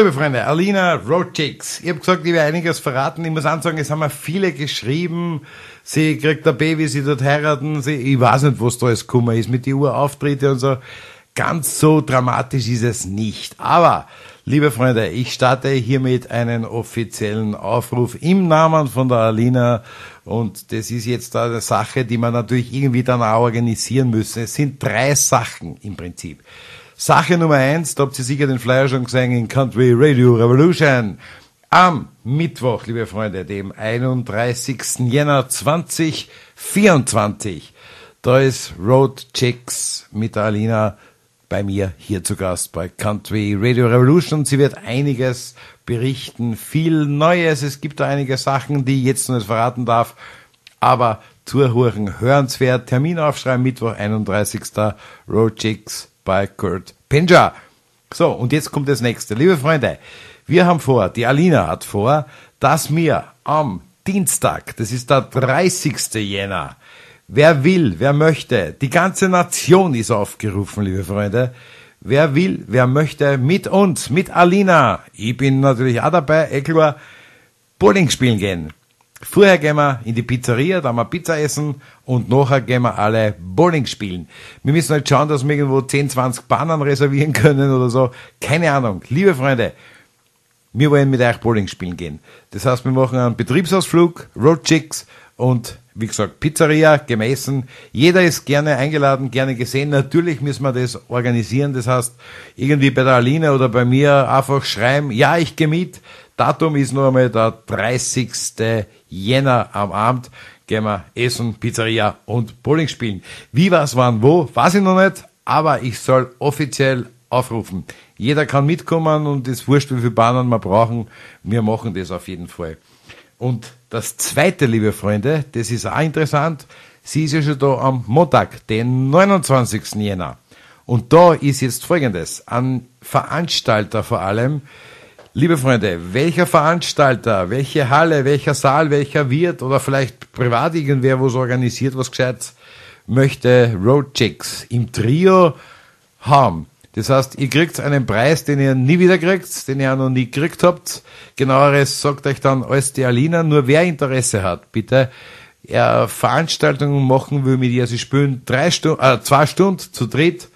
Liebe Freunde, Alina Chicks. Ich habe gesagt, ich werde einiges verraten. Ich muss ansagen, es haben mir viele geschrieben. Sie kriegt ein Baby, sie dort heiraten. Sie, ich weiß nicht, was da alles gekommen ist mit die Urauftritte und so. Ganz so dramatisch ist es nicht. Aber, liebe Freunde, ich starte hiermit einen offiziellen Aufruf im Namen von der Alina. Und das ist jetzt eine Sache, die man natürlich irgendwie dann auch organisieren müssen. Es sind drei Sachen im Prinzip. Sache Nummer eins, da habt ihr sicher den Flyer schon gesehen in Country Radio Revolution. Am Mittwoch, liebe Freunde, dem 31. Jänner 2024, da ist Road Chicks mit der Alina bei mir hier zu Gast bei Country Radio Revolution. Sie wird einiges berichten, viel Neues. Es gibt da einige Sachen, die ich jetzt noch nicht verraten darf, aber zuhören, hörenswert. Termin aufschreiben, Mittwoch, 31. Road Chicks bei Kurt Pinja. So, und jetzt kommt das nächste. Liebe Freunde, wir haben vor, die Alina hat vor, dass wir am Dienstag, das ist der 30. Jänner, wer will, wer möchte, die ganze Nation ist aufgerufen, liebe Freunde. Wer will, wer möchte, mit uns, mit Alina, ich bin natürlich auch dabei, klar, Bowling spielen gehen. Vorher gehen wir in die Pizzeria, da wir Pizza essen und nachher gehen wir alle Bowling spielen. Wir müssen halt schauen, dass wir irgendwo 10, 20 Bahnen reservieren können oder so. Keine Ahnung. Liebe Freunde, wir wollen mit euch Bowling spielen gehen. Das heißt, wir machen einen Betriebsausflug, Roadchicks und wie gesagt, Pizzeria, gemessen. Jeder ist gerne eingeladen, gerne gesehen. Natürlich müssen wir das organisieren. Das heißt, irgendwie bei der Aline oder bei mir einfach schreiben, ja, ich gehe mit. Datum ist nur einmal der 30. Jänner am Abend. Gehen wir essen, Pizzeria und Bowling spielen. Wie, was, wann, wo, weiß ich noch nicht. Aber ich soll offiziell aufrufen. Jeder kann mitkommen und es wurscht, wie viele Bahnen wir brauchen. Wir machen das auf jeden Fall. Und das zweite, liebe Freunde, das ist auch interessant. Sie ist ja schon da am Montag, den 29. Jänner. Und da ist jetzt Folgendes. Ein Veranstalter vor allem. Liebe Freunde, welcher Veranstalter, welche Halle, welcher Saal, welcher Wirt oder vielleicht privat irgendwer, wo es organisiert, was Gescheites, möchte Roadchicks im Trio haben. Das heißt, ihr kriegt einen Preis, den ihr nie wieder kriegt, den ihr auch noch nie gekriegt habt. Genaueres sagt euch dann alles die Alina. Nur wer Interesse hat, bitte, er Veranstaltungen machen will mit ihr. Sie spielen drei Stunden, äh, zwei Stunden zu dritt.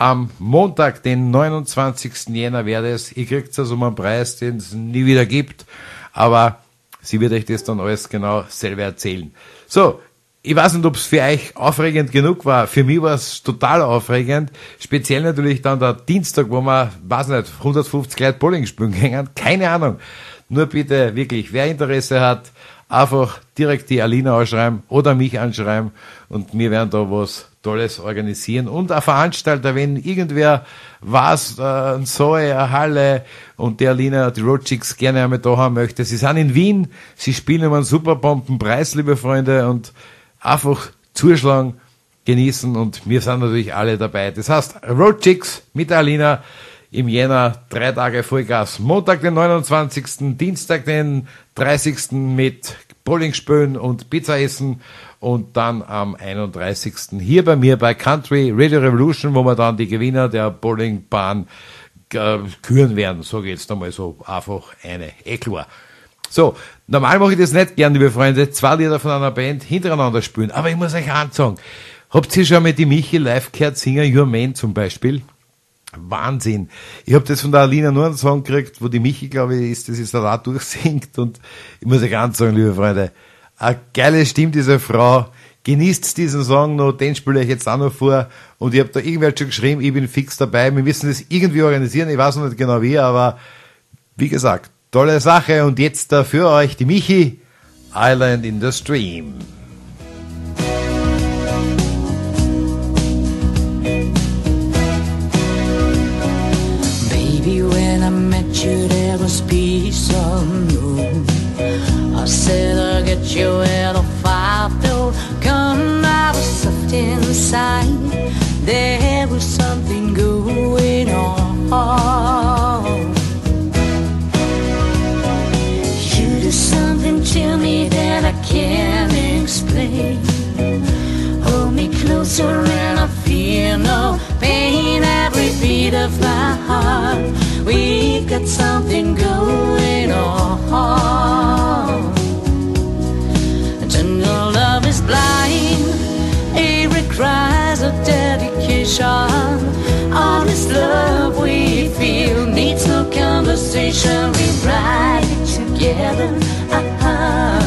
Am Montag, den 29. Jänner wäre es. Ihr kriegt also mal einen Preis, den es nie wieder gibt. Aber sie wird euch das dann alles genau selber erzählen. So, ich weiß nicht, ob es für euch aufregend genug war. Für mich war es total aufregend. Speziell natürlich dann der Dienstag, wo wir, weiß nicht, 150 Leute Bowling spielen gingen. Keine Ahnung. Nur bitte wirklich, wer Interesse hat, einfach direkt die Alina anschreiben oder mich anschreiben und wir werden da was Tolles organisieren. Und ein Veranstalter, wenn irgendwer was, äh, Zoe, eine Halle und die Alina, die Roadchicks gerne einmal da haben möchte. Sie sind in Wien, sie spielen um einen Superbombenpreis, liebe Freunde, und einfach zuschlagen, genießen und wir sind natürlich alle dabei. Das heißt, Roadchicks mit der Alina im Jänner drei Tage Vollgas. Montag den 29., Dienstag den 30. mit Bowling spielen und Pizza essen und dann am 31. hier bei mir bei Country Radio Revolution, wo wir dann die Gewinner der Bowlingbahn äh, küren werden. So geht's einmal so einfach eine. Klar. So, normal mache ich das nicht gern, liebe Freunde, zwei Lieder von einer Band hintereinander spielen, aber ich muss euch sagen. Habt ihr schon mal die Michi live gehört, Singer Your Man zum Beispiel? Wahnsinn. Ich habe das von der Alina nur einen Song gekriegt, wo die Michi, glaube ich, ist, das ist da durchsingt und ich muss euch sagen, liebe Freunde, eine geile Stimme diese Frau, genießt diesen Song noch, den spiele ich jetzt auch noch vor. Und ich habe da irgendwer schon geschrieben, ich bin fix dabei, wir müssen das irgendwie organisieren, ich weiß noch nicht genau wie, aber wie gesagt, Tolle Sache. Und jetzt da für euch die Michi, Island in the Stream. Baby, when I met you, there was peace unknown. I said I'll get you a five door. Come, I was soft inside. There was something going on. You do something to me that I can't explain. Hold me closer and I feel no pain. Every beat of my heart, we've got something going on. Tender love is blind. it requires a dedication. All this love we feel needs no conversation. We ride it together, uh-huh.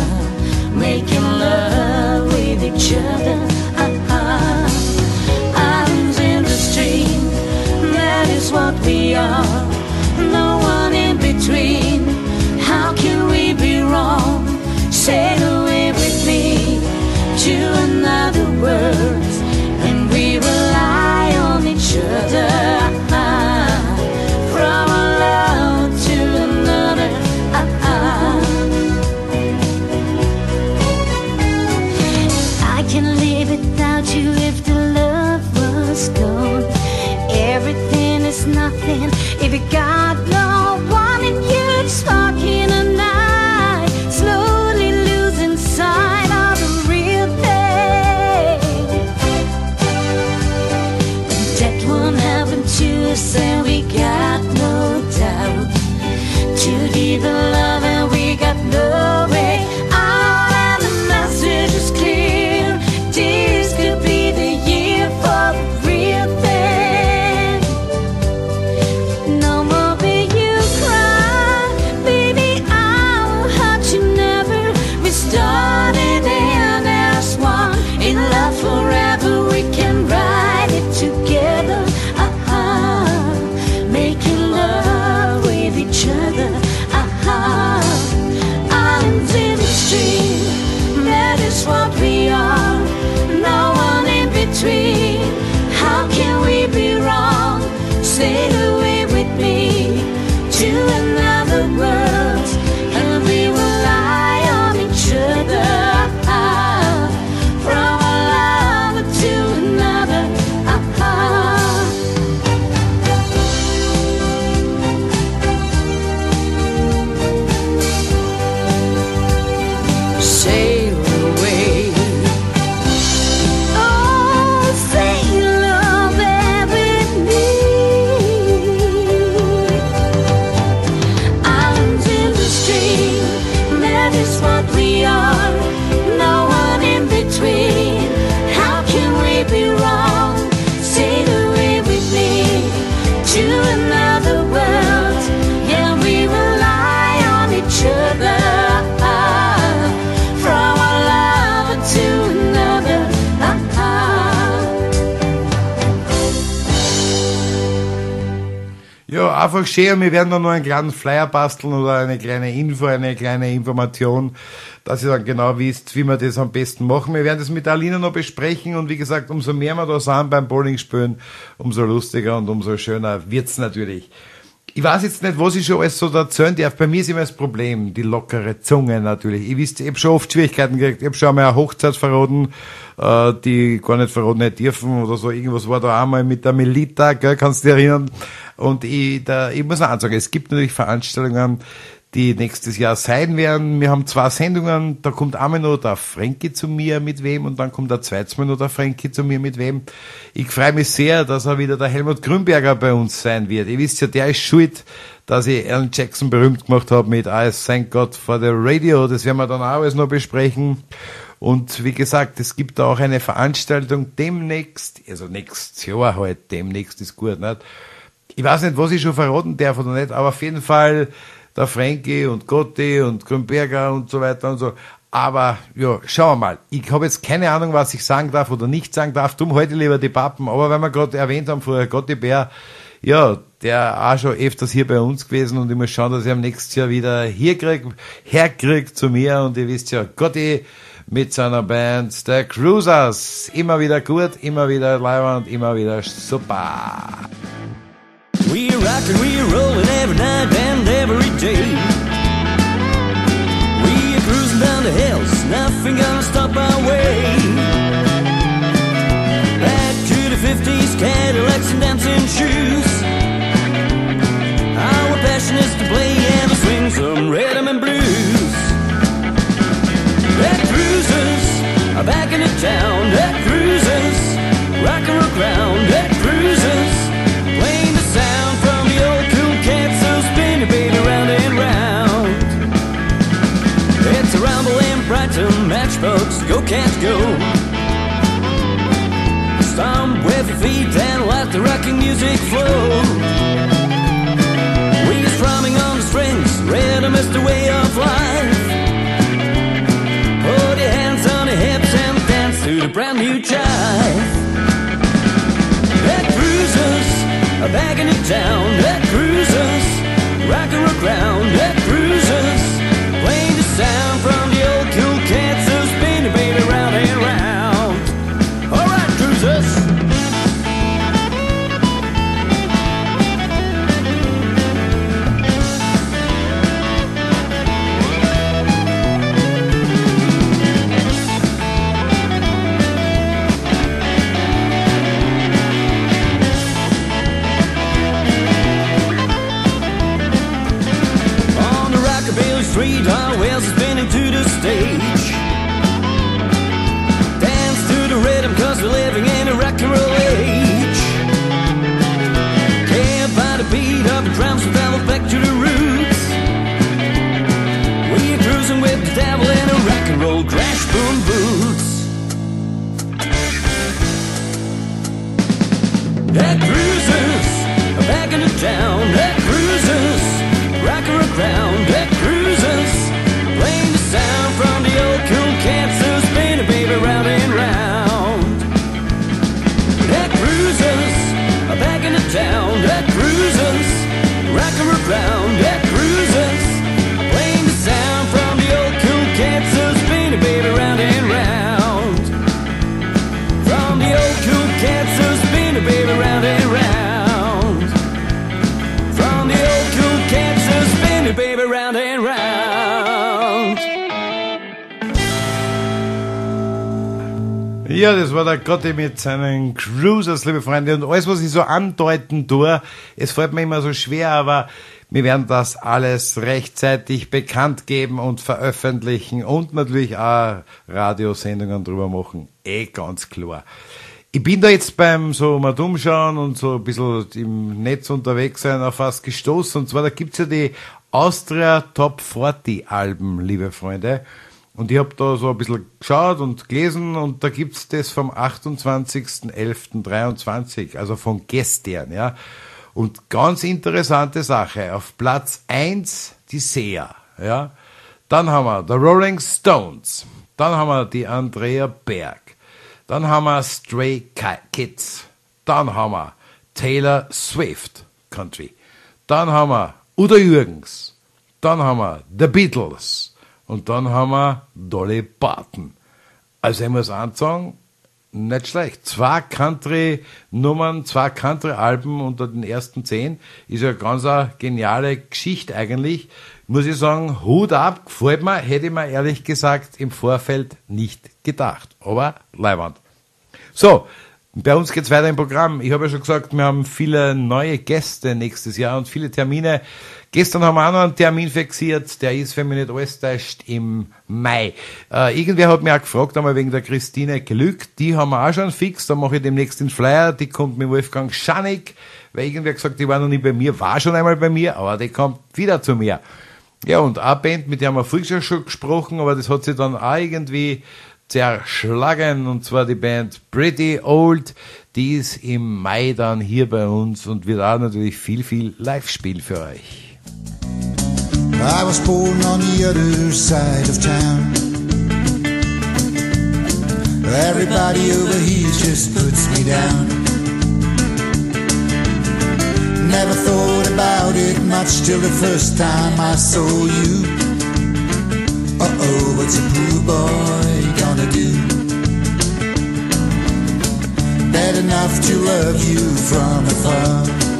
making love with each other. se what we are. No one in between. Einfach schön. Wir werden da noch einen kleinen Flyer basteln oder eine kleine Info, eine kleine Information, dass ihr dann genau wisst, wie wir das am besten machen. Wir werden das mit Alina noch besprechen und wie gesagt, umso mehr wir da sind beim Bowling spielen, umso lustiger und umso schöner wird's natürlich. Ich weiß jetzt nicht, was ich schon alles so erzählen darf. Bei mir ist immer das Problem, die lockere Zunge natürlich. Ich wisst, ich hab schon oft Schwierigkeiten gekriegt. Ich hab schon einmal eine Hochzeit verraten, äh, die gar nicht verraten hätte dürfen oder so. Irgendwas war da einmal mit der Melita, gell, kannst du dich erinnern? Und ich, da, ich muss auch sagen, es gibt natürlich Veranstaltungen, die nächstes Jahr sein werden. Wir haben zwei Sendungen, da kommt einmal noch der Frankie zu mir mit wem und dann kommt der zweites Mal noch der Frankie zu mir mit wem. Ich freue mich sehr, dass er wieder der Helmut Grünberger bei uns sein wird. Ihr wisst ja, der ist schuld, dass ich Alan Jackson berühmt gemacht habe mit I Thank God for the Radio. Das werden wir dann auch alles noch besprechen. Und wie gesagt, es gibt auch eine Veranstaltung demnächst, also nächstes Jahr halt, demnächst ist gut, nicht? Ich weiß nicht, was ich schon verraten darf oder nicht, aber auf jeden Fall der Frankie und Gotti und Grünberger und so weiter und so. Aber ja, schauen wir mal. Ich habe jetzt keine Ahnung, was ich sagen darf oder nicht sagen darf. Drum heute lieber die Pappen. Aber wenn wir gerade erwähnt haben, vorher Gotti Bär, ja, der auch schon öfters hier bei uns gewesen und ich muss schauen, dass ich am nächsten Jahr wieder hier krieg, herkrieg zu mir und ihr wisst ja, Gotti mit seiner Band The Cruisers. Immer wieder gut, immer wieder leibend, immer wieder super. We rock and we rollin' every night and every day. We are cruising down the hills, nothing gonna stop our way. Back to the 50s, Cadillacs and dancing shoes. Our passion is to play and to swing some rhythm and blues. The cruisers are back in the town. The cruisers rock and roll ground. Go cats go. Stomp with your feet and let the rocking music flow. We are strumming on the strings, rhythm is the way of life. Put your hands on your hips and dance to the brand new jive. The cruisers are back in the town. The cruisers rock Street wheels spinning to the stage. Dance to the rhythm cause we're living in a rock and roll age. Care by the beat of the drums so double back to the root around. That cruisers playing the sound from the old cool Kansas, spinning baby round and round. From the old cool Kansas, spinning baby round and round. From the old cool Kansas, spinning baby round and round. Ja, das war der Gotti mit seinen Cruisers, liebe Freunde. Und alles, was ich so andeuten tue, es fällt mir immer so schwer, aber wir werden das alles rechtzeitig bekannt geben und veröffentlichen und natürlich auch Radiosendungen drüber machen. Eh ganz klar. Ich bin da jetzt beim so mal umschauen und so ein bisschen im Netz unterwegs sein auf was gestoßen. Und zwar, da gibt's ja die Austria Top 40 Alben, liebe Freunde. Und ich habe da so ein bisschen geschaut und gelesen und da gibt's das vom 28.11.23, also von gestern, ja. Und ganz interessante Sache. Auf Platz 1 die Sea, ja. Dann haben wir The Rolling Stones. Dann haben wir die Andrea Berg. Dann haben wir Stray Ki- Kids. Dann haben wir Taylor Swift Country. Dann haben wir Udo Jürgens. Dann haben wir The Beatles. Und dann haben wir Dolly Parton. Also ich muss ansagen, nicht schlecht. Zwei Country-Nummern, zwei Country-Alben unter den ersten zehn ist ja ganz eine geniale Geschichte eigentlich. Muss ich sagen, Hut ab, gefällt mir, hätte ich mir ehrlich gesagt im Vorfeld nicht gedacht. Aber Leiwand. So, bei uns geht's weiter im Programm. Ich habe ja schon gesagt, wir haben viele neue Gäste nächstes Jahr und viele Termine. Gestern haben wir auch noch einen Termin fixiert, der ist, wenn mich nicht alles täuscht, im Mai. Äh, irgendwer hat mich auch gefragt, einmal wegen der Christine Glück, die haben wir auch schon fix, da mache ich demnächst den Flyer, die kommt mit Wolfgang Schanig, weil irgendwer gesagt, die war noch nie bei mir, war schon einmal bei mir, aber die kommt wieder zu mir. Ja, und eine Band, mit der haben wir früher schon gesprochen, aber das hat sich dann auch irgendwie zerschlagen, und zwar die Band Pretty Old, die ist im Mai dann hier bei uns und wird auch natürlich viel, viel live spielen für euch. I was born on the other side of town. Everybody over here just puts me down. Never thought about it much till the first time I saw you. Uh oh, what's a poor boy gonna do? Bad enough to love you from afar.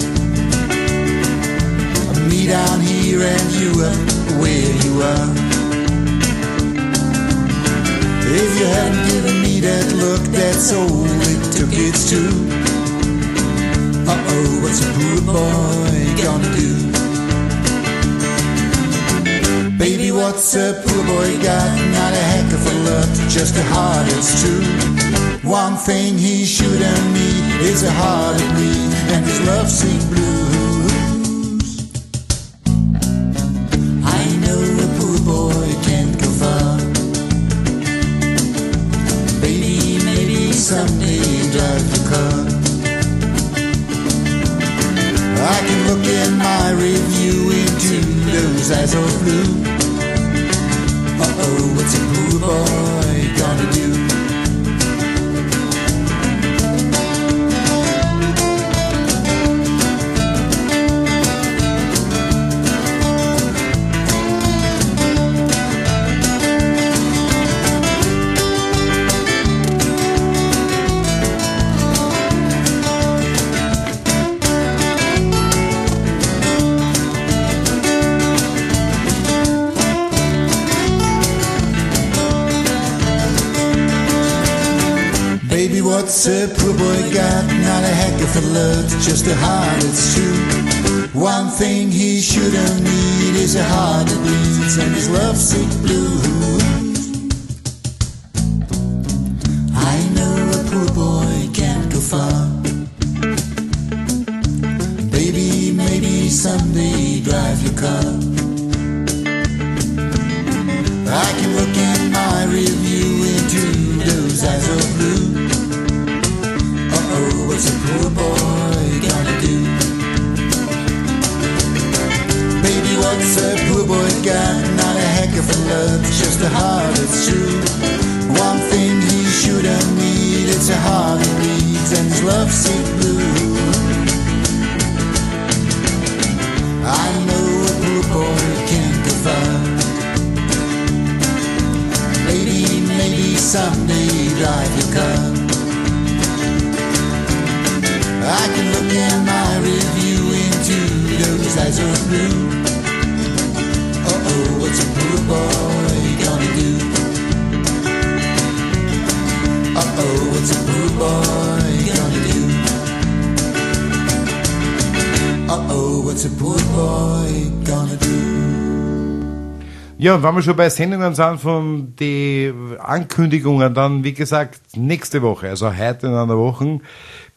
Me down here and you up where you are. If you hadn't given me that look, that's all it took, it's true. Uh oh, what's a poor boy gonna do? Baby, what's a poor boy got? Not a heck of a lot, just a heart, it's true. One thing he shouldn't need is a heart of bleed and his lovesick blues. Someday drive the car. I can look in my review into those eyes of blue. What's boy got? Not a heck of a lot, just a heart, it's true. One thing he shouldn't need is a heart that bleeds and his lovesick blues. Ja, und wenn wir schon bei Sendungen sind von die Ankündigungen, dann wie gesagt nächste Woche, also heute in einer Woche,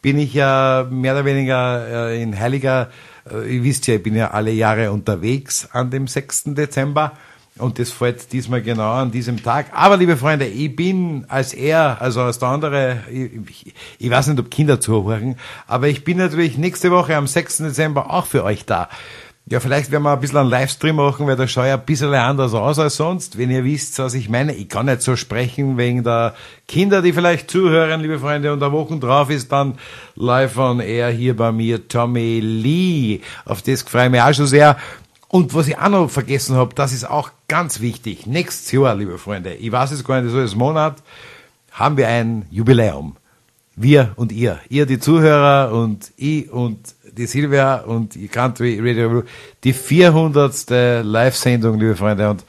bin ich ja mehr oder weniger äh, in heiliger, äh, ihr wisst ja, ich bin ja alle Jahre unterwegs an dem 6. Dezember und das fällt diesmal genau an diesem Tag. Aber liebe Freunde, ich bin als er, also als der andere, ich, ich, ich weiß nicht, ob Kinder zuhören, aber ich bin natürlich nächste Woche am 6. Dezember auch für euch da. Ja, vielleicht werden wir ein bisschen einen Livestream machen, weil der schaut ja ein bisschen anders aus als sonst. Wenn ihr wisst, was ich meine, ich kann nicht so sprechen wegen der Kinder, die vielleicht zuhören, liebe Freunde, und der Wochen drauf ist dann live on air hier bei mir Tommy Lee. Auf das freue ich mich auch schon sehr. Und was ich auch noch vergessen habe, das ist auch ganz wichtig. Nächstes Jahr, liebe Freunde, ich weiß es gar nicht, so ist Monat, haben wir ein Jubiläum. Wir und ihr. Ihr, die Zuhörer und ich und die Silvia und Country Radio Blue. Die 400. Live-Sendung, liebe Freunde. Und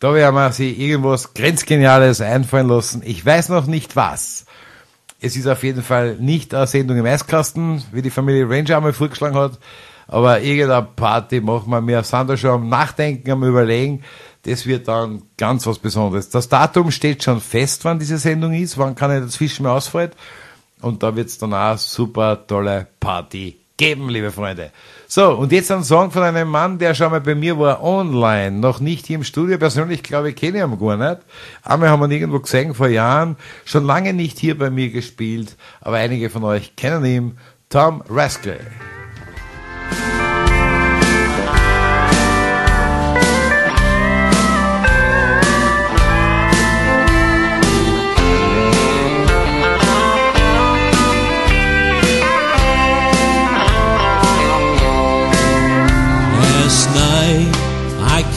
da werden wir sich irgendwas grenzgeniales einfallen lassen. Ich weiß noch nicht was. Es ist auf jeden Fall nicht eine Sendung im Eiskasten, wie die Familie Ranger einmal vorgeschlagen hat. Aber irgendeine Party machen wir. Wir sind da schon am Nachdenken, am Überlegen. Das wird dann ganz was Besonderes. Das Datum steht schon fest, wann diese Sendung ist, wann keine dazwischen mehr ausfällt. Und da wird's dann auch eine super tolle Party geben, liebe Freunde. So, und jetzt ein Song von einem Mann, der schon mal bei mir war online, noch nicht hier im Studio. Persönlich glaube ich, kenne ich ihn gar nicht. Einmal haben wir ihn irgendwo gesehen vor Jahren, schon lange nicht hier bei mir gespielt, aber einige von euch kennen ihn. Tom Rascal.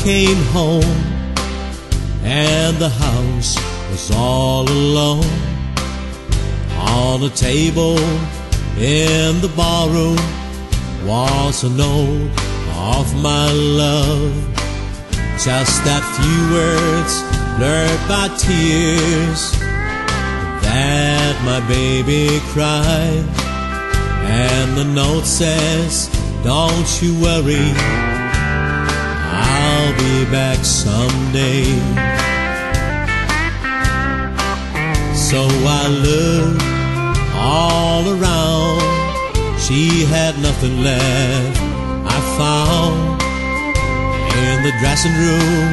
Came home and the house was all alone. On the table in the barroom was a note of my love. Just that few words blurred by tears that my baby cried. And the note says, Don't you worry, Be back someday. So I looked all around, she had nothing left. I found in the dressing room,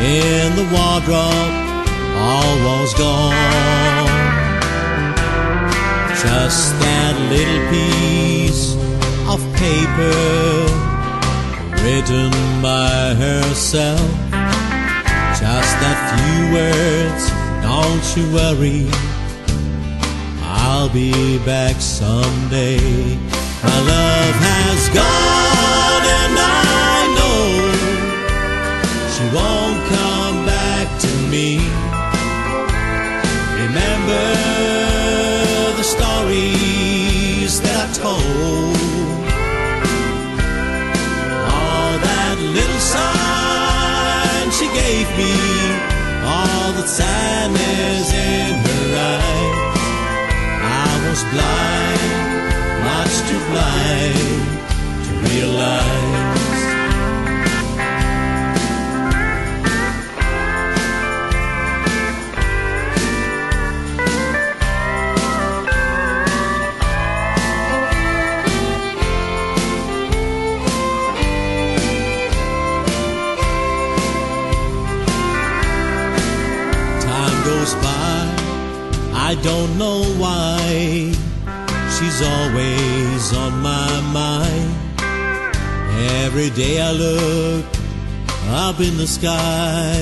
in the wardrobe, all was gone. Just that little piece of paper written by herself. Just a few words, don't you worry, I'll be back someday. My love has gone and I know she won't come back to me. Remember gave me, all the sadness in her eyes. I was blind, much too blind to realize. I don't know why. She's always on my mind. Every day I look up in the sky,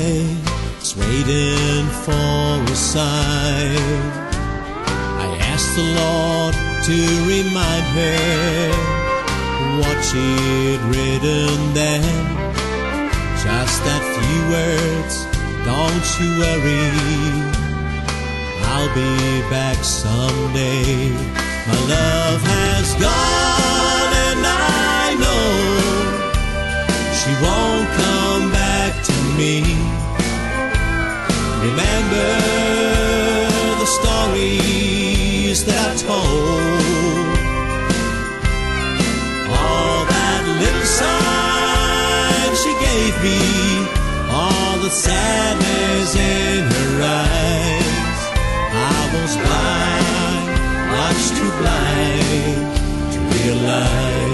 it's waiting for a sign. I asked the Lord to remind her what she'd written there. Just that few words, don't you worry. I'll be back someday. My love has gone, and I know she won't come back to me. Remember the stories that I told. All that little sign she gave me, all the sadness in her eyes. Was blind, much too blind to realize.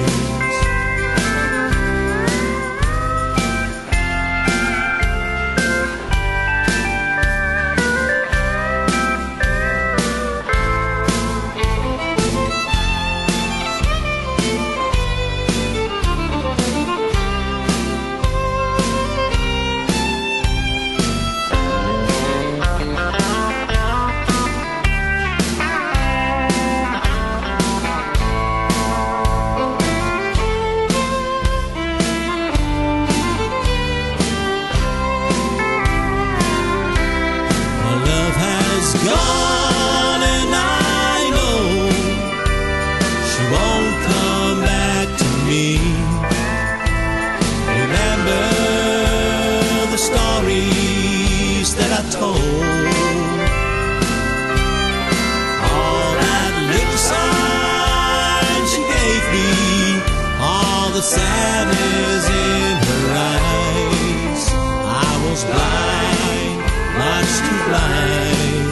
Blind, much too blind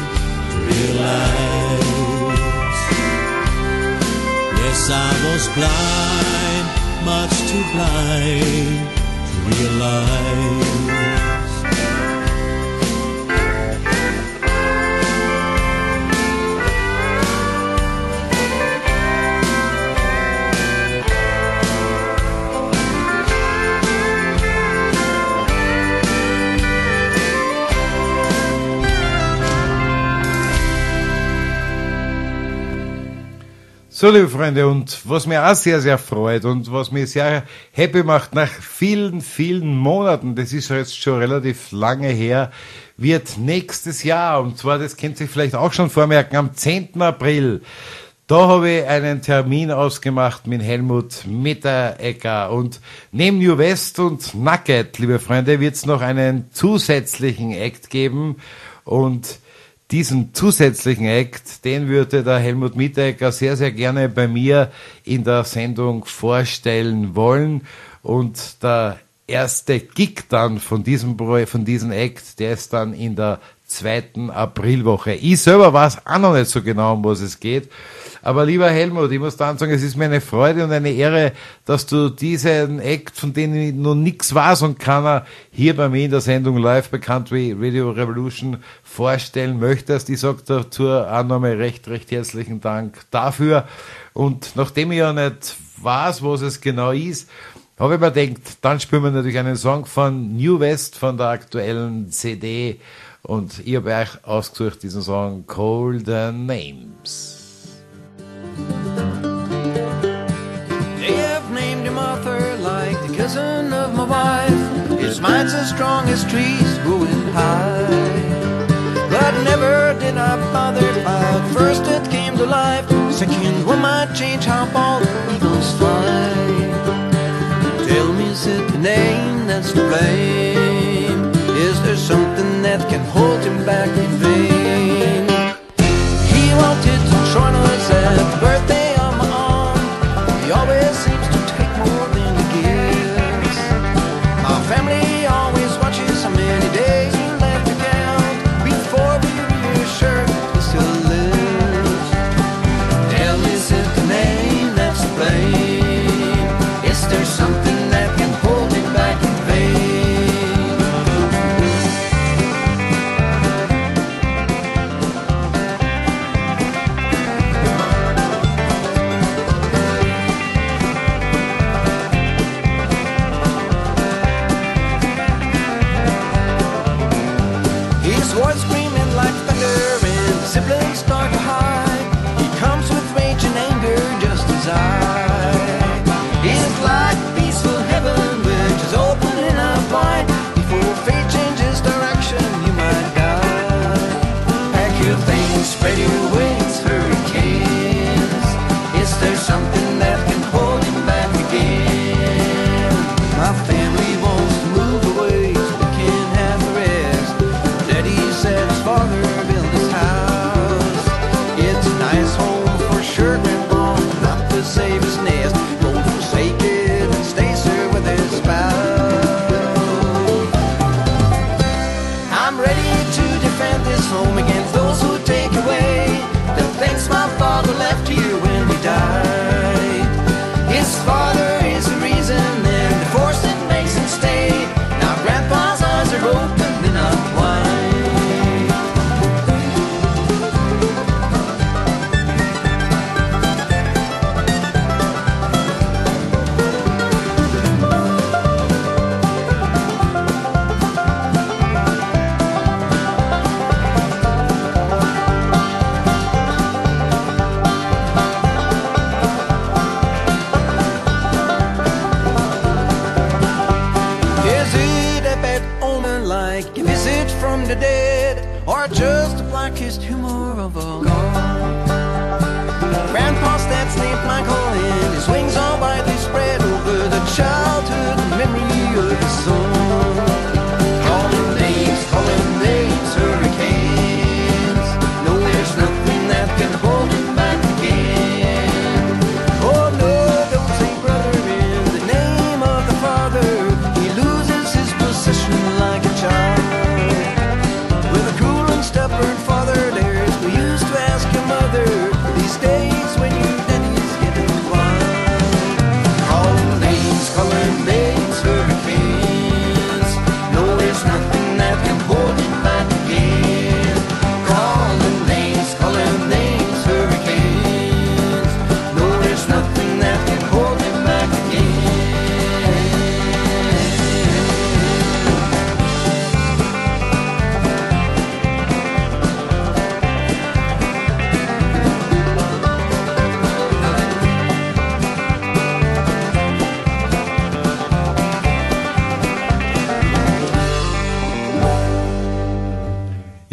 to realize. Yes, I was blind, much too blind to realize. So, liebe Freunde, und was mir auch sehr, sehr freut und was mir sehr happy macht nach vielen, vielen Monaten, das ist jetzt schon relativ lange her, wird nächstes Jahr, und zwar, das könnt ihr vielleicht auch schon vormerken, am 10. April, da habe ich einen Termin ausgemacht mit Helmut Mitteregger und neben New West und Nugget, liebe Freunde, wird es noch einen zusätzlichen Act geben und diesen zusätzlichen Act, den würde der Helmut Mitteregger sehr, sehr gerne bei mir in der Sendung vorstellen wollen. Und der erste Gig dann von diesem, von diesem Act, der ist dann in der zweiten Aprilwoche. Ich selber weiß auch noch nicht so genau, um was es geht. Aber lieber Helmut, ich muss dann sagen, es ist mir eine Freude und eine Ehre, dass du diesen Act, von dem ich noch nichts weiß und kann, er hier bei mir in der Sendung Live bei Country Radio Revolution vorstellen möchtest. Ich sage dazu auch nochmal recht, recht herzlichen Dank dafür. Und nachdem ich ja nicht weiß, was es genau ist, habe ich mir gedacht, dann spielen wir natürlich einen Song von New West, von der aktuellen CD. Und ich habe euch ausgesucht diesen Song Golden Names. They have named him Arthur like the cousin of my wife. His mind's as strong as trees growing high. But never did I bother fight. First it came to life. Second one might change how bald eagles fly. Tell me, is it the name that's to blame? That can hold him back in vain? He wanted to join us at birthday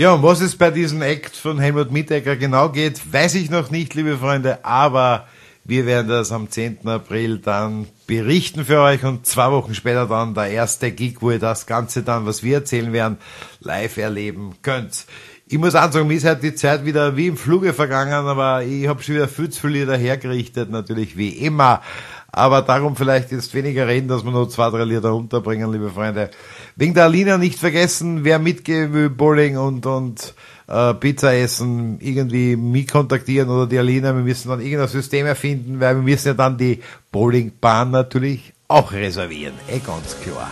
Ja, und was es bei diesem Act von Helmut Mittecker genau geht, weiß ich noch nicht, liebe Freunde, aber wir werden das am 10. April dann berichten für euch und zwei Wochen später dann der erste Gig, wo ihr das Ganze dann, was wir erzählen werden, live erleben könnt. Ich muss ansagen, mir ist halt die Zeit wieder wie im Fluge vergangen, aber ich habe schon wieder viel zu viel dahergerichtet, natürlich wie immer. Aber darum vielleicht jetzt weniger reden, dass wir nur zwei, drei Lieder runterbringen, liebe Freunde. Wegen der Alina nicht vergessen, wer mitgeht, will Bowling und, und äh, Pizza essen, irgendwie mich kontaktieren oder die Alina. Wir müssen dann irgendein System erfinden, weil wir müssen ja dann die Bowlingbahn natürlich auch reservieren. Eh ganz klar.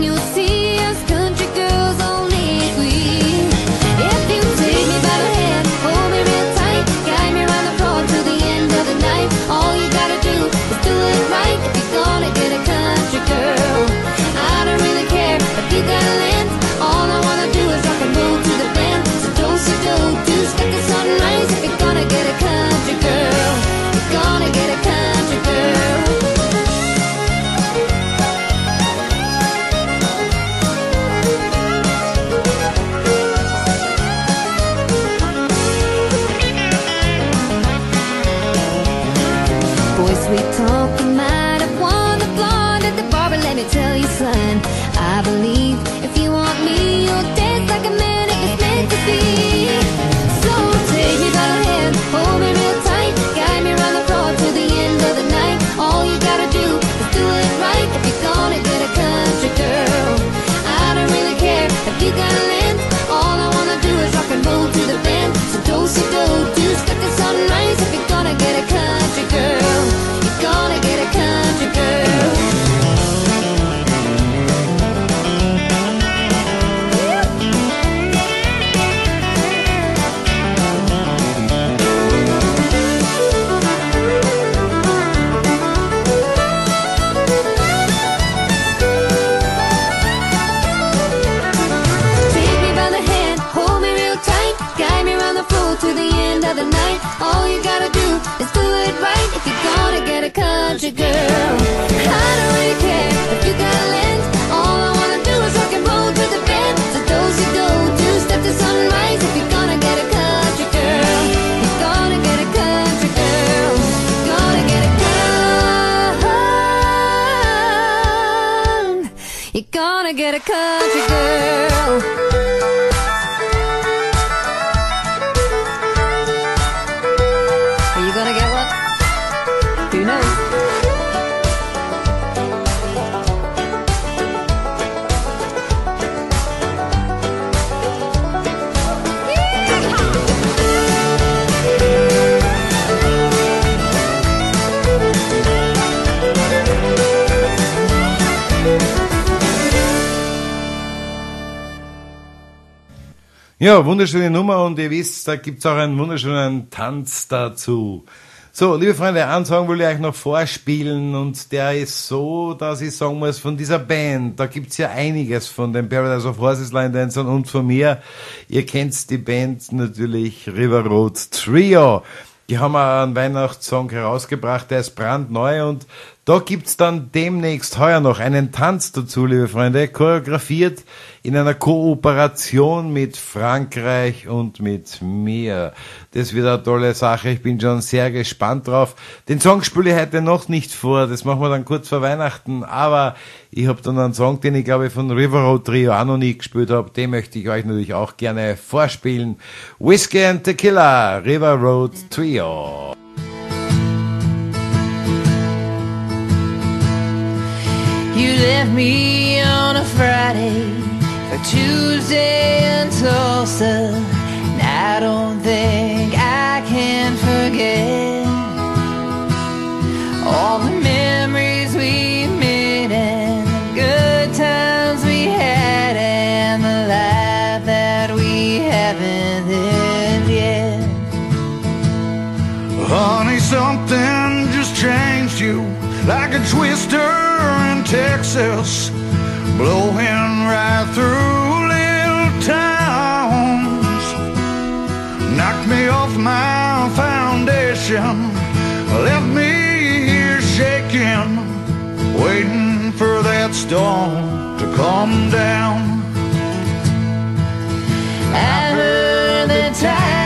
Ja, wunderschöne Nummer und ihr wisst, da gibt's auch einen wunderschönen Tanz dazu. So, liebe Freunde, einen Song will ich euch noch vorspielen und der ist so, dass ich sagen muss, von dieser Band, da gibt's ja einiges von den Paradise of Horses Line Dancern und von mir. Ihr kennt die Band natürlich River Road Trio. Die haben einen Weihnachtssong herausgebracht, der ist brandneu und da gibt's dann demnächst heuer noch einen Tanz dazu, liebe Freunde, choreografiert in einer Kooperation mit Frankreich und mit mir. Das wird eine tolle Sache, ich bin schon sehr gespannt drauf. Den Song spiele ich heute noch nicht vor, das machen wir dann kurz vor Weihnachten, aber ich habe dann einen Song, den ich glaube von River Road Trio auch noch nie gespielt habe, den möchte ich euch natürlich auch gerne vorspielen. Whiskey and Tequila, River Road Trio. Left me on a Friday for Tuesday in Tulsa. And I don't think I can forget all the memories we made and the good times we had and the life that we haven't lived yet. Honey, something just changed you like a twister Texas, blowing right through little towns. Knocked me off my foundation, left me here shaking, waiting for that storm to come down. I heard the time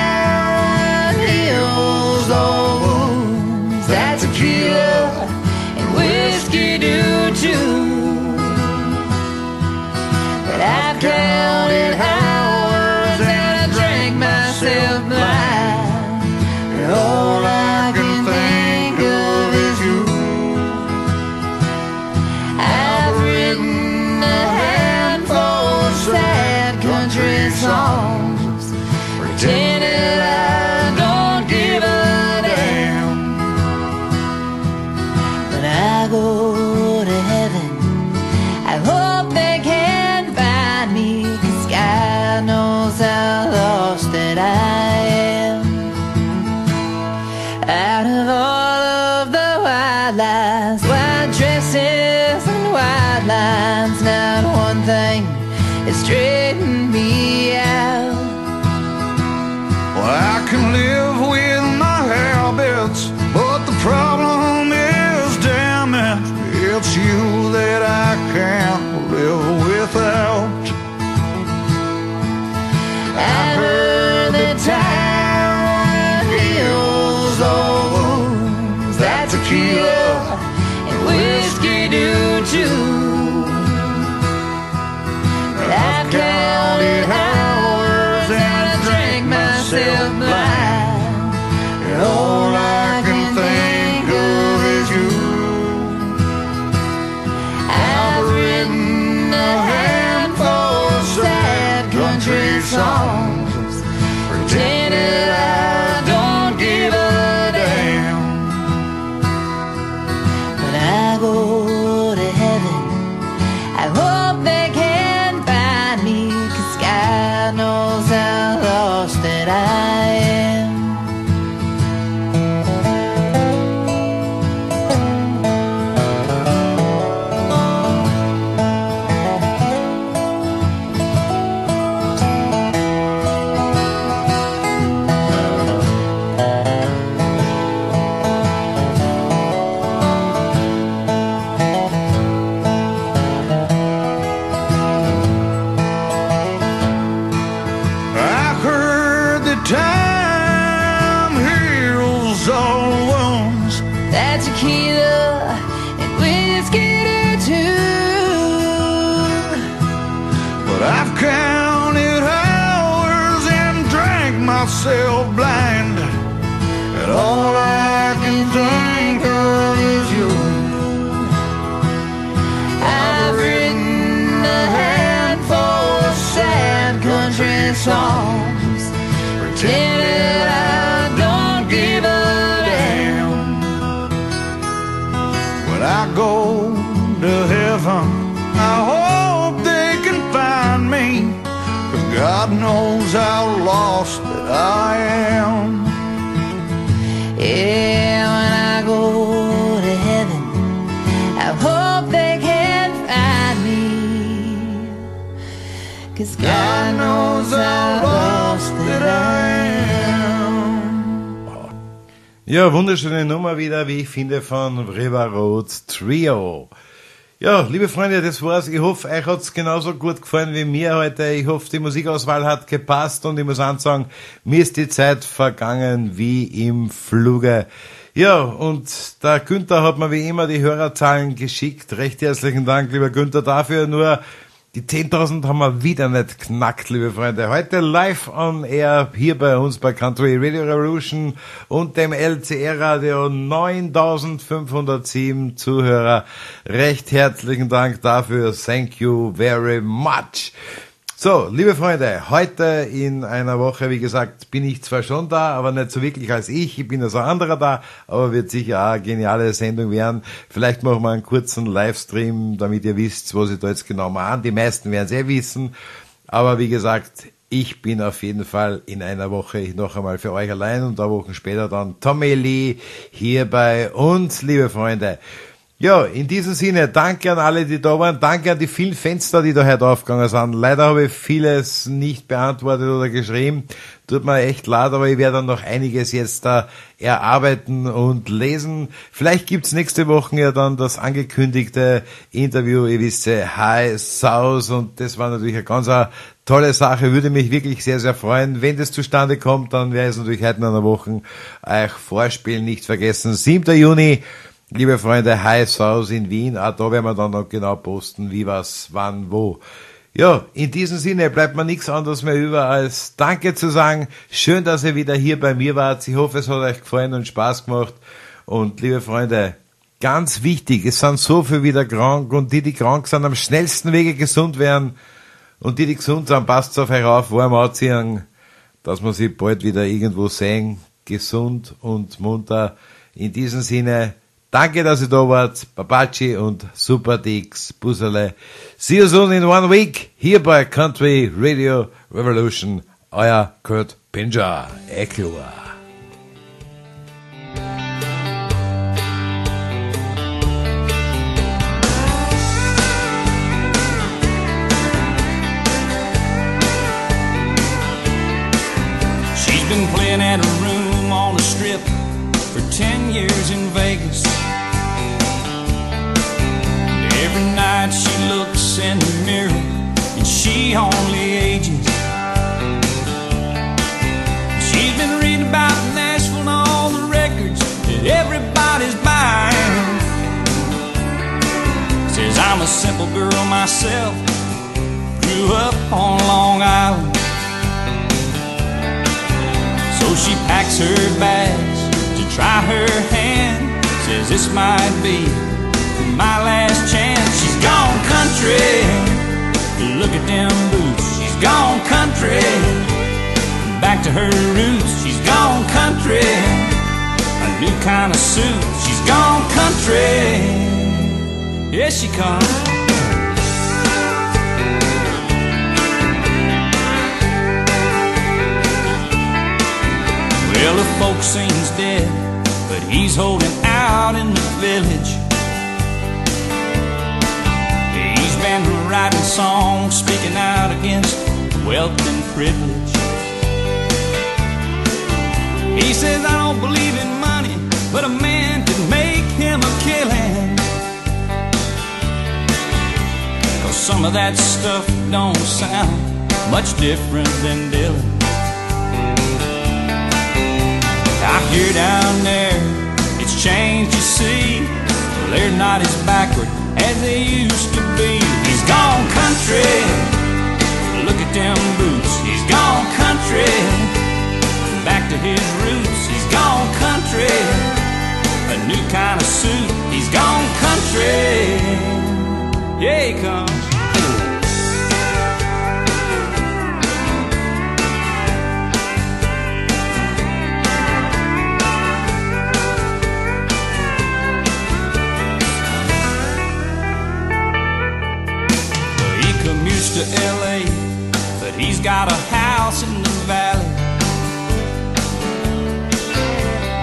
I Ja, wunderschöne Nummer wieder, wie ich finde, von River Road Trio. Ja, liebe Freunde, das war's. Ich hoffe, euch hat's genauso gut gefallen wie mir heute. Ich hoffe, die Musikauswahl hat gepasst und ich muss sagen, mir ist die Zeit vergangen wie im Fluge. Ja, und der Günther hat mir wie immer die Hörerzahlen geschickt. Recht herzlichen Dank, lieber Günther, dafür. Nur die 10.000 haben wir wieder nicht knackt, liebe Freunde. Heute live on air hier bei uns bei Country Radio Revolution und dem LCR Radio 9507 Zuhörer. Recht herzlichen Dank dafür. Thank you very much. So, liebe Freunde, heute in einer Woche, wie gesagt, bin ich zwar schon da, aber nicht so wirklich als ich. Ich bin als ein anderer da, aber wird sicher auch eine geniale Sendung werden. Vielleicht machen wir einen kurzen Livestream, damit ihr wisst, was ich da jetzt genau mache. Die meisten werden es eh wissen. Aber wie gesagt, ich bin auf jeden Fall in einer Woche noch einmal für euch allein und da Wochen später dann Tommy Lee hier bei uns, liebe Freunde. Ja, in diesem Sinne, danke an alle, die da waren. Danke an die vielen Fenster, die da heute aufgegangen sind. Leider habe ich vieles nicht beantwortet oder geschrieben. Tut mir echt leid, aber ich werde dann noch einiges jetzt da erarbeiten und lesen. Vielleicht gibt's nächste Woche ja dann das angekündigte Interview, ihr wisst High South und das war natürlich eine ganz eine tolle Sache, würde mich wirklich sehr, sehr freuen. Wenn das zustande kommt, dann werde ich es natürlich heute in einer Woche euch vorspielen, nicht vergessen. 7. Juni, liebe Freunde, High South in Wien, auch da werden wir dann noch genau posten, wie was, wann, wo. Ja, in diesem Sinne bleibt mir nichts anderes mehr über als Danke zu sagen. Schön, dass ihr wieder hier bei mir wart. Ich hoffe, es hat euch gefallen und Spaß gemacht. Und liebe Freunde, ganz wichtig, es sind so viele wieder krank und die, die krank sind, am schnellsten Wege gesund werden. Und die, die gesund sind, passt auf euch auf, warm anziehen, dass wir sie bald wieder irgendwo sehen, gesund und munter. In diesem Sinne, danke, dass ihr da wart, Babachi und Super Dix, Busserle. See you soon in one week, hier bei Country Radio Revolution, euer Kurt Pinger, Eklua. Mirror and she only ages. She's been reading about Nashville and all the records that everybody's buying. Says I'm a simple girl myself, grew up on Long Island. So she packs her bags to try her hand. Says this might be my last chance. She's gone country. Look at them boots. She's gone country. Back to her roots. She's gone country. A new kind of suit. She's gone country. Here she comes. Well, the folk seems dead, but he's holding out in the village. Been writing songs, speaking out against wealth and privilege. He says, I don't believe in money, but a man can make him a killing. Cause some of that stuff don't sound much different than Dylan. I hear down there it's changed, you see. They're not as backward as they used to be. He's gone country. Look at them boots. He's gone country. Back to his roots. He's gone country. A new kind of suit. He's gone country. Yeah, he comes. To LA, but he's got a house in the valley.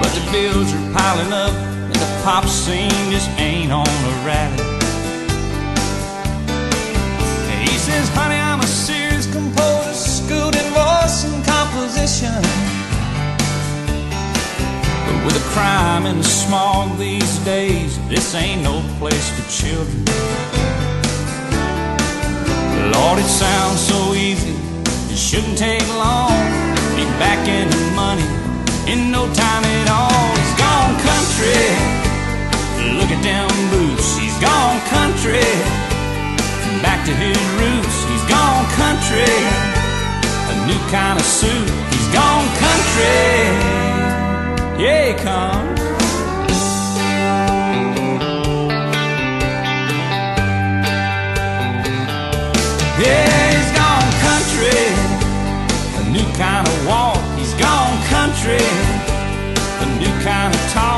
But the bills are piling up, and the pop scene just ain't on a rally. He says, Honey, I'm a serious composer, schooled in voice and composition. But with the crime and the smog these days, this ain't no place for children. Lord, it sounds so easy. It shouldn't take long. Be back in the money in no time at all. He's gone country. Look at them boots. He's gone country. Back to his roots. He's gone country. A new kind of suit. He's gone country. Yeah, he comes. Kind of walk. He's gone country. A new kind of talk.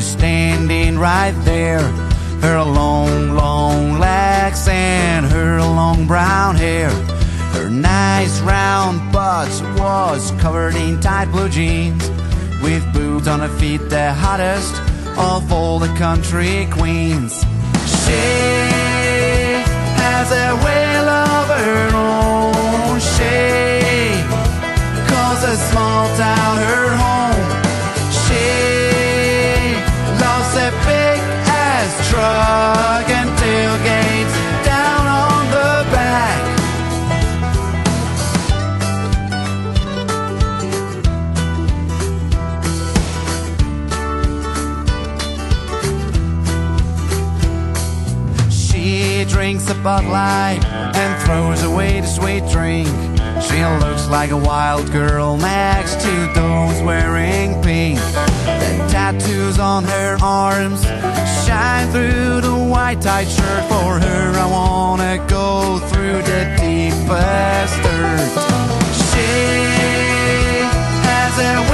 Was standing right there. Her long, long legs and her long brown hair. Her nice round butt was covered in tight blue jeans. With boots on her feet, the hottest of all the country queens. She has a will of her own. She calls a small town her and tailgates down on the back. She drinks a Bud Light and throws away the sweet drink. She looks like a wild girl next to those wearing pink. The tattoos on her arms shine through the white tight shirt. For her, I wanna go through the deepest dirt. She has a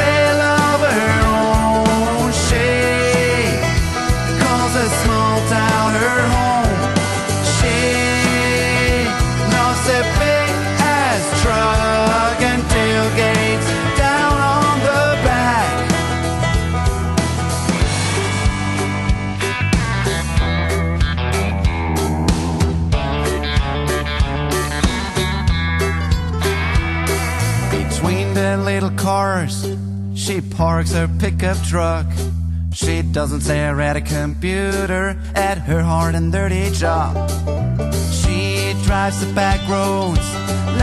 cars, she parks her pickup truck. She doesn't stare at a computer at her hard and dirty job. She drives the back roads,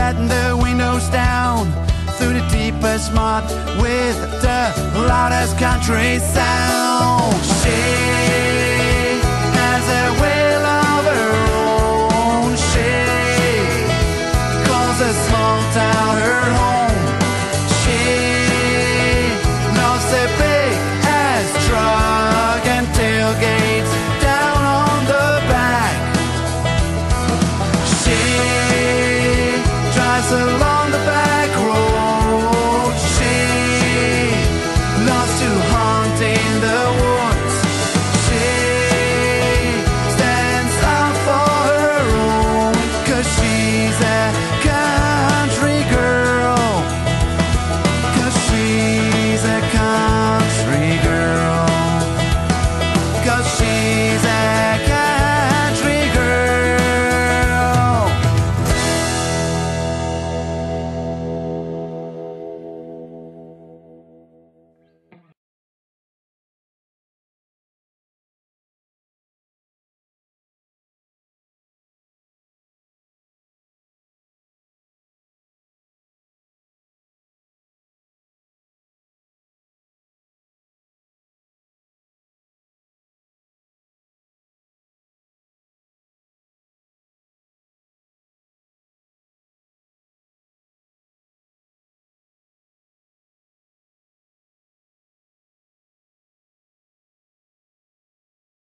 letting the windows down through the deepest mud with the loudest country sound. She has a will of her own. She calls a small town her home.